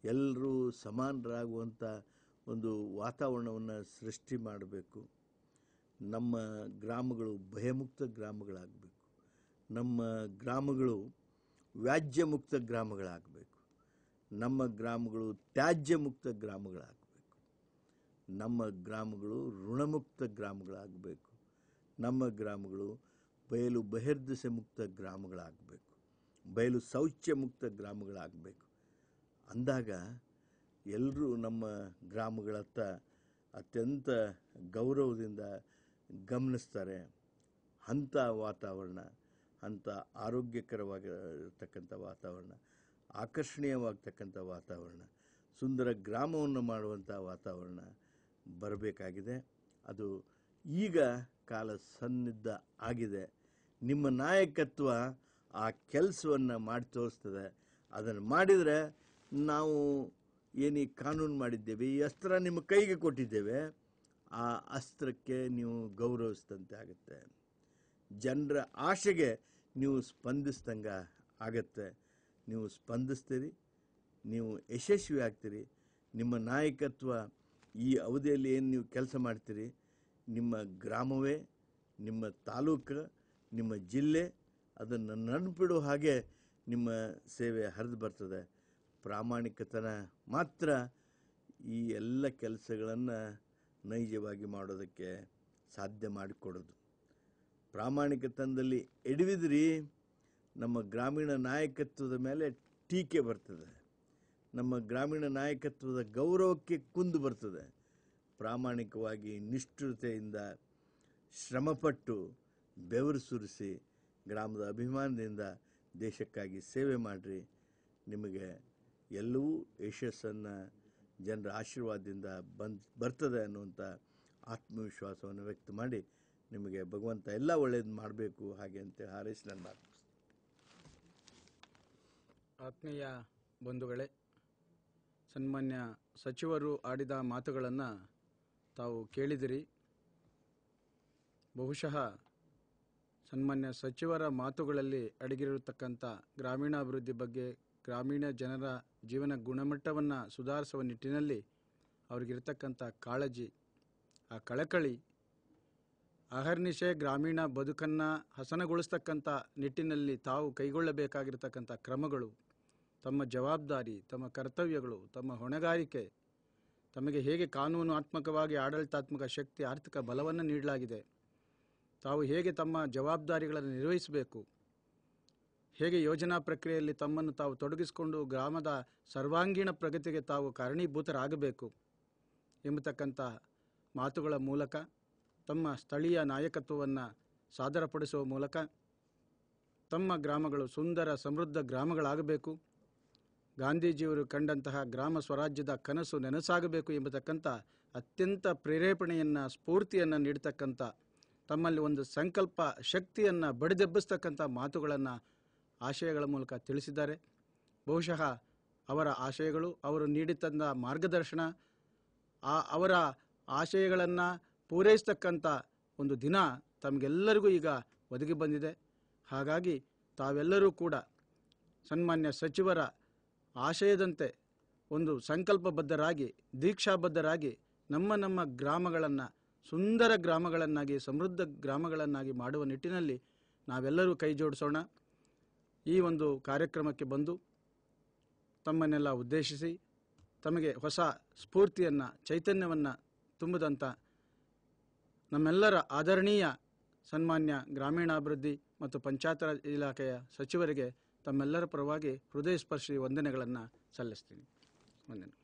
ಎಲ್ಲರೂ ಸಮಾನರಾಗುವಂಥ ಒಂದು ವಾತಾವರಣವನ್ನು ಸೃಷ್ಟಿ ಮಾಡಬೇಕು. ನಮ್ಮ ಗ್ರಾಮಗಳು ಭಯಮುಕ್ತ ಗ್ರಾಮಗಳಾಗಬೇಕು. ನಮ್ಮ ಗ್ರಾಮಗಳು ವ್ಯಾಜ್ಯ ಮುಕ್ತ ಗ್ರಾಮಗಳಾಗಬೇಕು. ನಮ್ಮ ಗ್ರಾಮಗಳು ತ್ಯಾಜ್ಯ ಮುಕ್ತ ಗ್ರಾಮಗಳಾಗಬೇಕು. ನಮ್ಮ ಗ್ರಾಮಗಳು ಋಣಮುಕ್ತ ಗ್ರಾಮಗಳಾಗಬೇಕು. ನಮ್ಮ ಗ್ರಾಮಗಳು ಬಯಲು ಬಹಿರ್ದೆಸೆ ಮುಕ್ತ ಗ್ರಾಮಗಳಾಗಬೇಕು. ಬಯಲು ಶೌಚ್ಯ ಮುಕ್ತ ಗ್ರಾಮಗಳಾಗಬೇಕು. ಅಂದಾಗ ಎಲ್ಲರೂ ನಮ್ಮ ಗ್ರಾಮಗಳತ್ತ ಅತ್ಯಂತ ಗೌರವದಿಂದ ಗಮನಿಸ್ತಾರೆ. ಅಂಥ ವಾತಾವರಣ, ಅಂಥ ಆರೋಗ್ಯಕರವಾಗಿರ್ತಕ್ಕಂಥ ವಾತಾವರಣ, ಆಕರ್ಷಣೀಯವಾಗ್ತಕ್ಕಂಥ ವಾತಾವರಣ, ಸುಂದರ ಗ್ರಾಮವನ್ನು ಮಾಡುವಂಥ ವಾತಾವರಣ ಬರಬೇಕಾಗಿದೆ. ಅದು ಈಗ ಕಾಲ ಸನ್ನಿದ್ಧ ಆಗಿದೆ. ನಿಮ್ಮ ನಾಯಕತ್ವ ಆ ಕೆಲಸವನ್ನು ಮಾಡಿ ತೋರಿಸ್ತದೆ. ಅದನ್ನು ಮಾಡಿದರೆ ನಾವು ಏನು ಕಾನೂನು ಮಾಡಿದ್ದೇವೆ, ಈ ಅಸ್ತ್ರ ನಿಮ್ಮ ಕೈಗೆ ಕೊಟ್ಟಿದ್ದೇವೆ, ಆ ಅಸ್ತ್ರಕ್ಕೆ ನೀವು ಗೌರವಿಸಿದಂತೆ ಆಗುತ್ತೆ. ಜನರ ಆಶೆಗೆ ನೀವು ಸ್ಪಂದಿಸ್ದಂಗೆ ಆಗತ್ತೆ. ನೀವು ಸ್ಪಂದಿಸ್ತೀರಿ, ನೀವು ಯಶಸ್ವಿ ಆಗ್ತೀರಿ ನಿಮ್ಮ ನಾಯಕತ್ವ ಈ ಅವಧಿಯಲ್ಲಿ ಏನು ನೀವು ಕೆಲಸ ಮಾಡ್ತೀರಿ? ನಿಮ್ಮ ಗ್ರಾಮವೇ, ನಿಮ್ಮ ತಾಲೂಕು, ನಿಮ್ಮ ಜಿಲ್ಲೆ, ಅದನ್ನು ನೆನಪಿಡೋ ಹಾಗೆ ನಿಮ್ಮ ಸೇವೆ ಹರಿದು ಬರ್ತದೆ. ಪ್ರಾಮಾಣಿಕತನ ಮಾತ್ರ ಈ ಎಲ್ಲ ಕೆಲಸಗಳನ್ನು ನೈಜವಾಗಿ ಮಾಡೋದಕ್ಕೆ ಸಾಧ್ಯ ಮಾಡಿಕೊಡೋದು. ಪ್ರಾಮಾಣಿಕತನದಲ್ಲಿ ಎಡವಿದ್ರಿ, ನಮ್ಮ ಗ್ರಾಮೀಣ ನಾಯಕತ್ವದ ಮೇಲೆ ಟೀಕೆ ಬರ್ತದೆ. ನಮ್ಮ ಗ್ರಾಮೀಣ ನಾಯಕತ್ವದ ಗೌರವಕ್ಕೆ ಕುಂದು ಬರ್ತದೆ. ಪ್ರಾಮಾಣಿಕವಾಗಿ, ನಿಷ್ಠುರತೆಯಿಂದ ಶ್ರಮಪಟ್ಟು ಬೆವರು ಸುರಿಸಿ ಗ್ರಾಮದ ಅಭಿಮಾನದಿಂದ ದೇಶಕ್ಕಾಗಿ ಸೇವೆ ಮಾಡಿರಿ. ನಿಮಗೆ ಎಲ್ಲವೂ ಯಶಸ್ಸನ್ನು ಜನರ ಆಶೀರ್ವಾದದಿಂದ ಬಂದ್, ಬರ್ತದೆ ಅನ್ನುವಂಥ ಆತ್ಮವಿಶ್ವಾಸವನ್ನು ವ್ಯಕ್ತ ಮಾಡಿ ನಿಮಗೆ ಭಗವಂತ ಎಲ್ಲ ಒಳ್ಳೇದು ಮಾಡಬೇಕು ಹಾಗೆ ಅಂತ ಹಾರೈಸಿ ನನ್ನ ಮಾತು ಆತ್ಮೀಯ ಬಂಧುಗಳೇ ಸನ್ಮಾನ್ಯ ಸಚಿವರು ಆಡಿದ ಮಾತುಗಳನ್ನು ತಾವು ಕೇಳಿದಿರಿ. ಬಹುಶಃ ಸನ್ಮಾನ್ಯ ಸಚಿವರ ಮಾತುಗಳಲ್ಲಿ ಅಡಗಿರತಕ್ಕಂಥ ಗ್ರಾಮೀಣಾಭಿವೃದ್ಧಿ ಬಗ್ಗೆ ಗ್ರಾಮೀಣ ಜನರ ಜೀವನ ಗುಣಮಟ್ಟವನ್ನು ಸುಧಾರಿಸುವ ನಿಟ್ಟಿನಲ್ಲಿ ಅವ್ರಿಗಿರ್ತಕ್ಕಂಥ ಕಾಳಜಿ, ಆ ಕಳಕಳಿ, ಅಹರ್ನಿಶೆ ಗ್ರಾಮೀಣ ಬದುಕನ್ನು ಹಸನಗೊಳಿಸ್ತಕ್ಕಂಥ ನಿಟ್ಟಿನಲ್ಲಿ ತಾವು ಕೈಗೊಳ್ಳಬೇಕಾಗಿರ್ತಕ್ಕಂಥ ಕ್ರಮಗಳು ತಮ್ಮ ಜವಾಬ್ದಾರಿ, ತಮ್ಮ ಕರ್ತವ್ಯಗಳು, ತಮ್ಮ ಹೊಣೆಗಾರಿಕೆ, ತಮಗೆ ಹೇಗೆ ಕಾನೂನಾತ್ಮಕವಾಗಿ ಆಡಳಿತಾತ್ಮಕ ಶಕ್ತಿ, ಆರ್ಥಿಕ ಬಲವನ್ನು ನೀಡಲಾಗಿದೆ. ತಾವು ಹೇಗೆ ತಮ್ಮ ಜವಾಬ್ದಾರಿಗಳನ್ನು ನಿರ್ವಹಿಸಬೇಕು? ಹೇಗೆ ಯೋಜನಾ ಪ್ರಕ್ರಿಯೆಯಲ್ಲಿ ತಮ್ಮನ್ನು ತಾವು ತೊಡಗಿಸಿಕೊಂಡು ಗ್ರಾಮದ ಸರ್ವಾಂಗೀಣ ಪ್ರಗತಿಗೆ ತಾವು ಕಾರಣೀಭೂತರಾಗಬೇಕು ಎಂಬತಕ್ಕಂಥ ಮಾತುಗಳ ಮೂಲಕ, ತಮ್ಮ ಸ್ಥಳೀಯ ನಾಯಕತ್ವವನ್ನು ಸಾದರಪಡಿಸುವ ಮೂಲಕ, ತಮ್ಮ ಗ್ರಾಮಗಳು ಸುಂದರ ಸಮೃದ್ಧ ಗ್ರಾಮಗಳಾಗಬೇಕು. ಗಾಂಧೀಜಿಯವರು ಕಂಡಂತಹ ಗ್ರಾಮ ಸ್ವರಾಜ್ಯದ ಕನಸು ನೆನಸಾಗಬೇಕು ಎಂಬತಕ್ಕಂಥ ಅತ್ಯಂತ ಪ್ರೇರೇಪಣೆಯನ್ನು, ಸ್ಫೂರ್ತಿಯನ್ನು ನೀಡತಕ್ಕಂಥ, ತಮ್ಮಲ್ಲಿ ಒಂದು ಸಂಕಲ್ಪ ಶಕ್ತಿಯನ್ನು ಬಡಿದೆಬ್ಬಿಸ್ತಕ್ಕಂಥ ಮಾತುಗಳನ್ನು ಆಶಯಗಳ ಮೂಲಕ ತಿಳಿಸಿದ್ದಾರೆ. ಬಹುಶಃ ಅವರ ಆಶಯಗಳು, ಅವರು ನೀಡಿತಂದ ಮಾರ್ಗದರ್ಶನ, ಆ ಅವರ ಆಶಯಗಳನ್ನು ಪೂರೈಸ್ತಕ್ಕಂಥ ಒಂದು ದಿನ ತಮಗೆಲ್ಲರಿಗೂ ಈಗ ಒದಗಿ ಬಂದಿದೆ. ಹಾಗಾಗಿ ತಾವೆಲ್ಲರೂ ಕೂಡ ಸನ್ಮಾನ್ಯ ಸಚಿವರ ಆಶಯದಂತೆ ಒಂದು ಸಂಕಲ್ಪಬದ್ಧರಾಗಿ, ದೀಕ್ಷಾಬದ್ಧರಾಗಿ ನಮ್ಮ ನಮ್ಮ ಗ್ರಾಮಗಳನ್ನು, ಸುಂದರ ಗ್ರಾಮಗಳನ್ನಾಗಿ, ಸಮೃದ್ಧ ಗ್ರಾಮಗಳನ್ನಾಗಿ ಮಾಡುವ ನಿಟ್ಟಿನಲ್ಲಿ ನಾವೆಲ್ಲರೂ ಕೈ ಜೋಡಿಸೋಣ. ಈ ಒಂದು ಕಾರ್ಯಕ್ರಮಕ್ಕೆ ಬಂದು ತಮ್ಮನ್ನೆಲ್ಲ ಉದ್ದೇಶಿಸಿ, ತಮಗೆ ಹೊಸ ಸ್ಫೂರ್ತಿಯನ್ನು, ಚೈತನ್ಯವನ್ನು ತುಂಬಿದಂಥ ನಮ್ಮೆಲ್ಲರ ಆದರಣೀಯ ಸನ್ಮಾನ್ಯ ಗ್ರಾಮೀಣಾಭಿವೃದ್ಧಿ ಮತ್ತು ಪಂಚಾಯತ್ ರಾಜ್ ಇಲಾಖೆಯ ಸಚಿವರಿಗೆ ತಮ್ಮೆಲ್ಲರ ಪರವಾಗಿ ಹೃದಯ ಸ್ಪರ್ಶಿ ವಂದನೆಗಳನ್ನು ಸಲ್ಲಿಸ್ತೀನಿ. ವಂದನೆ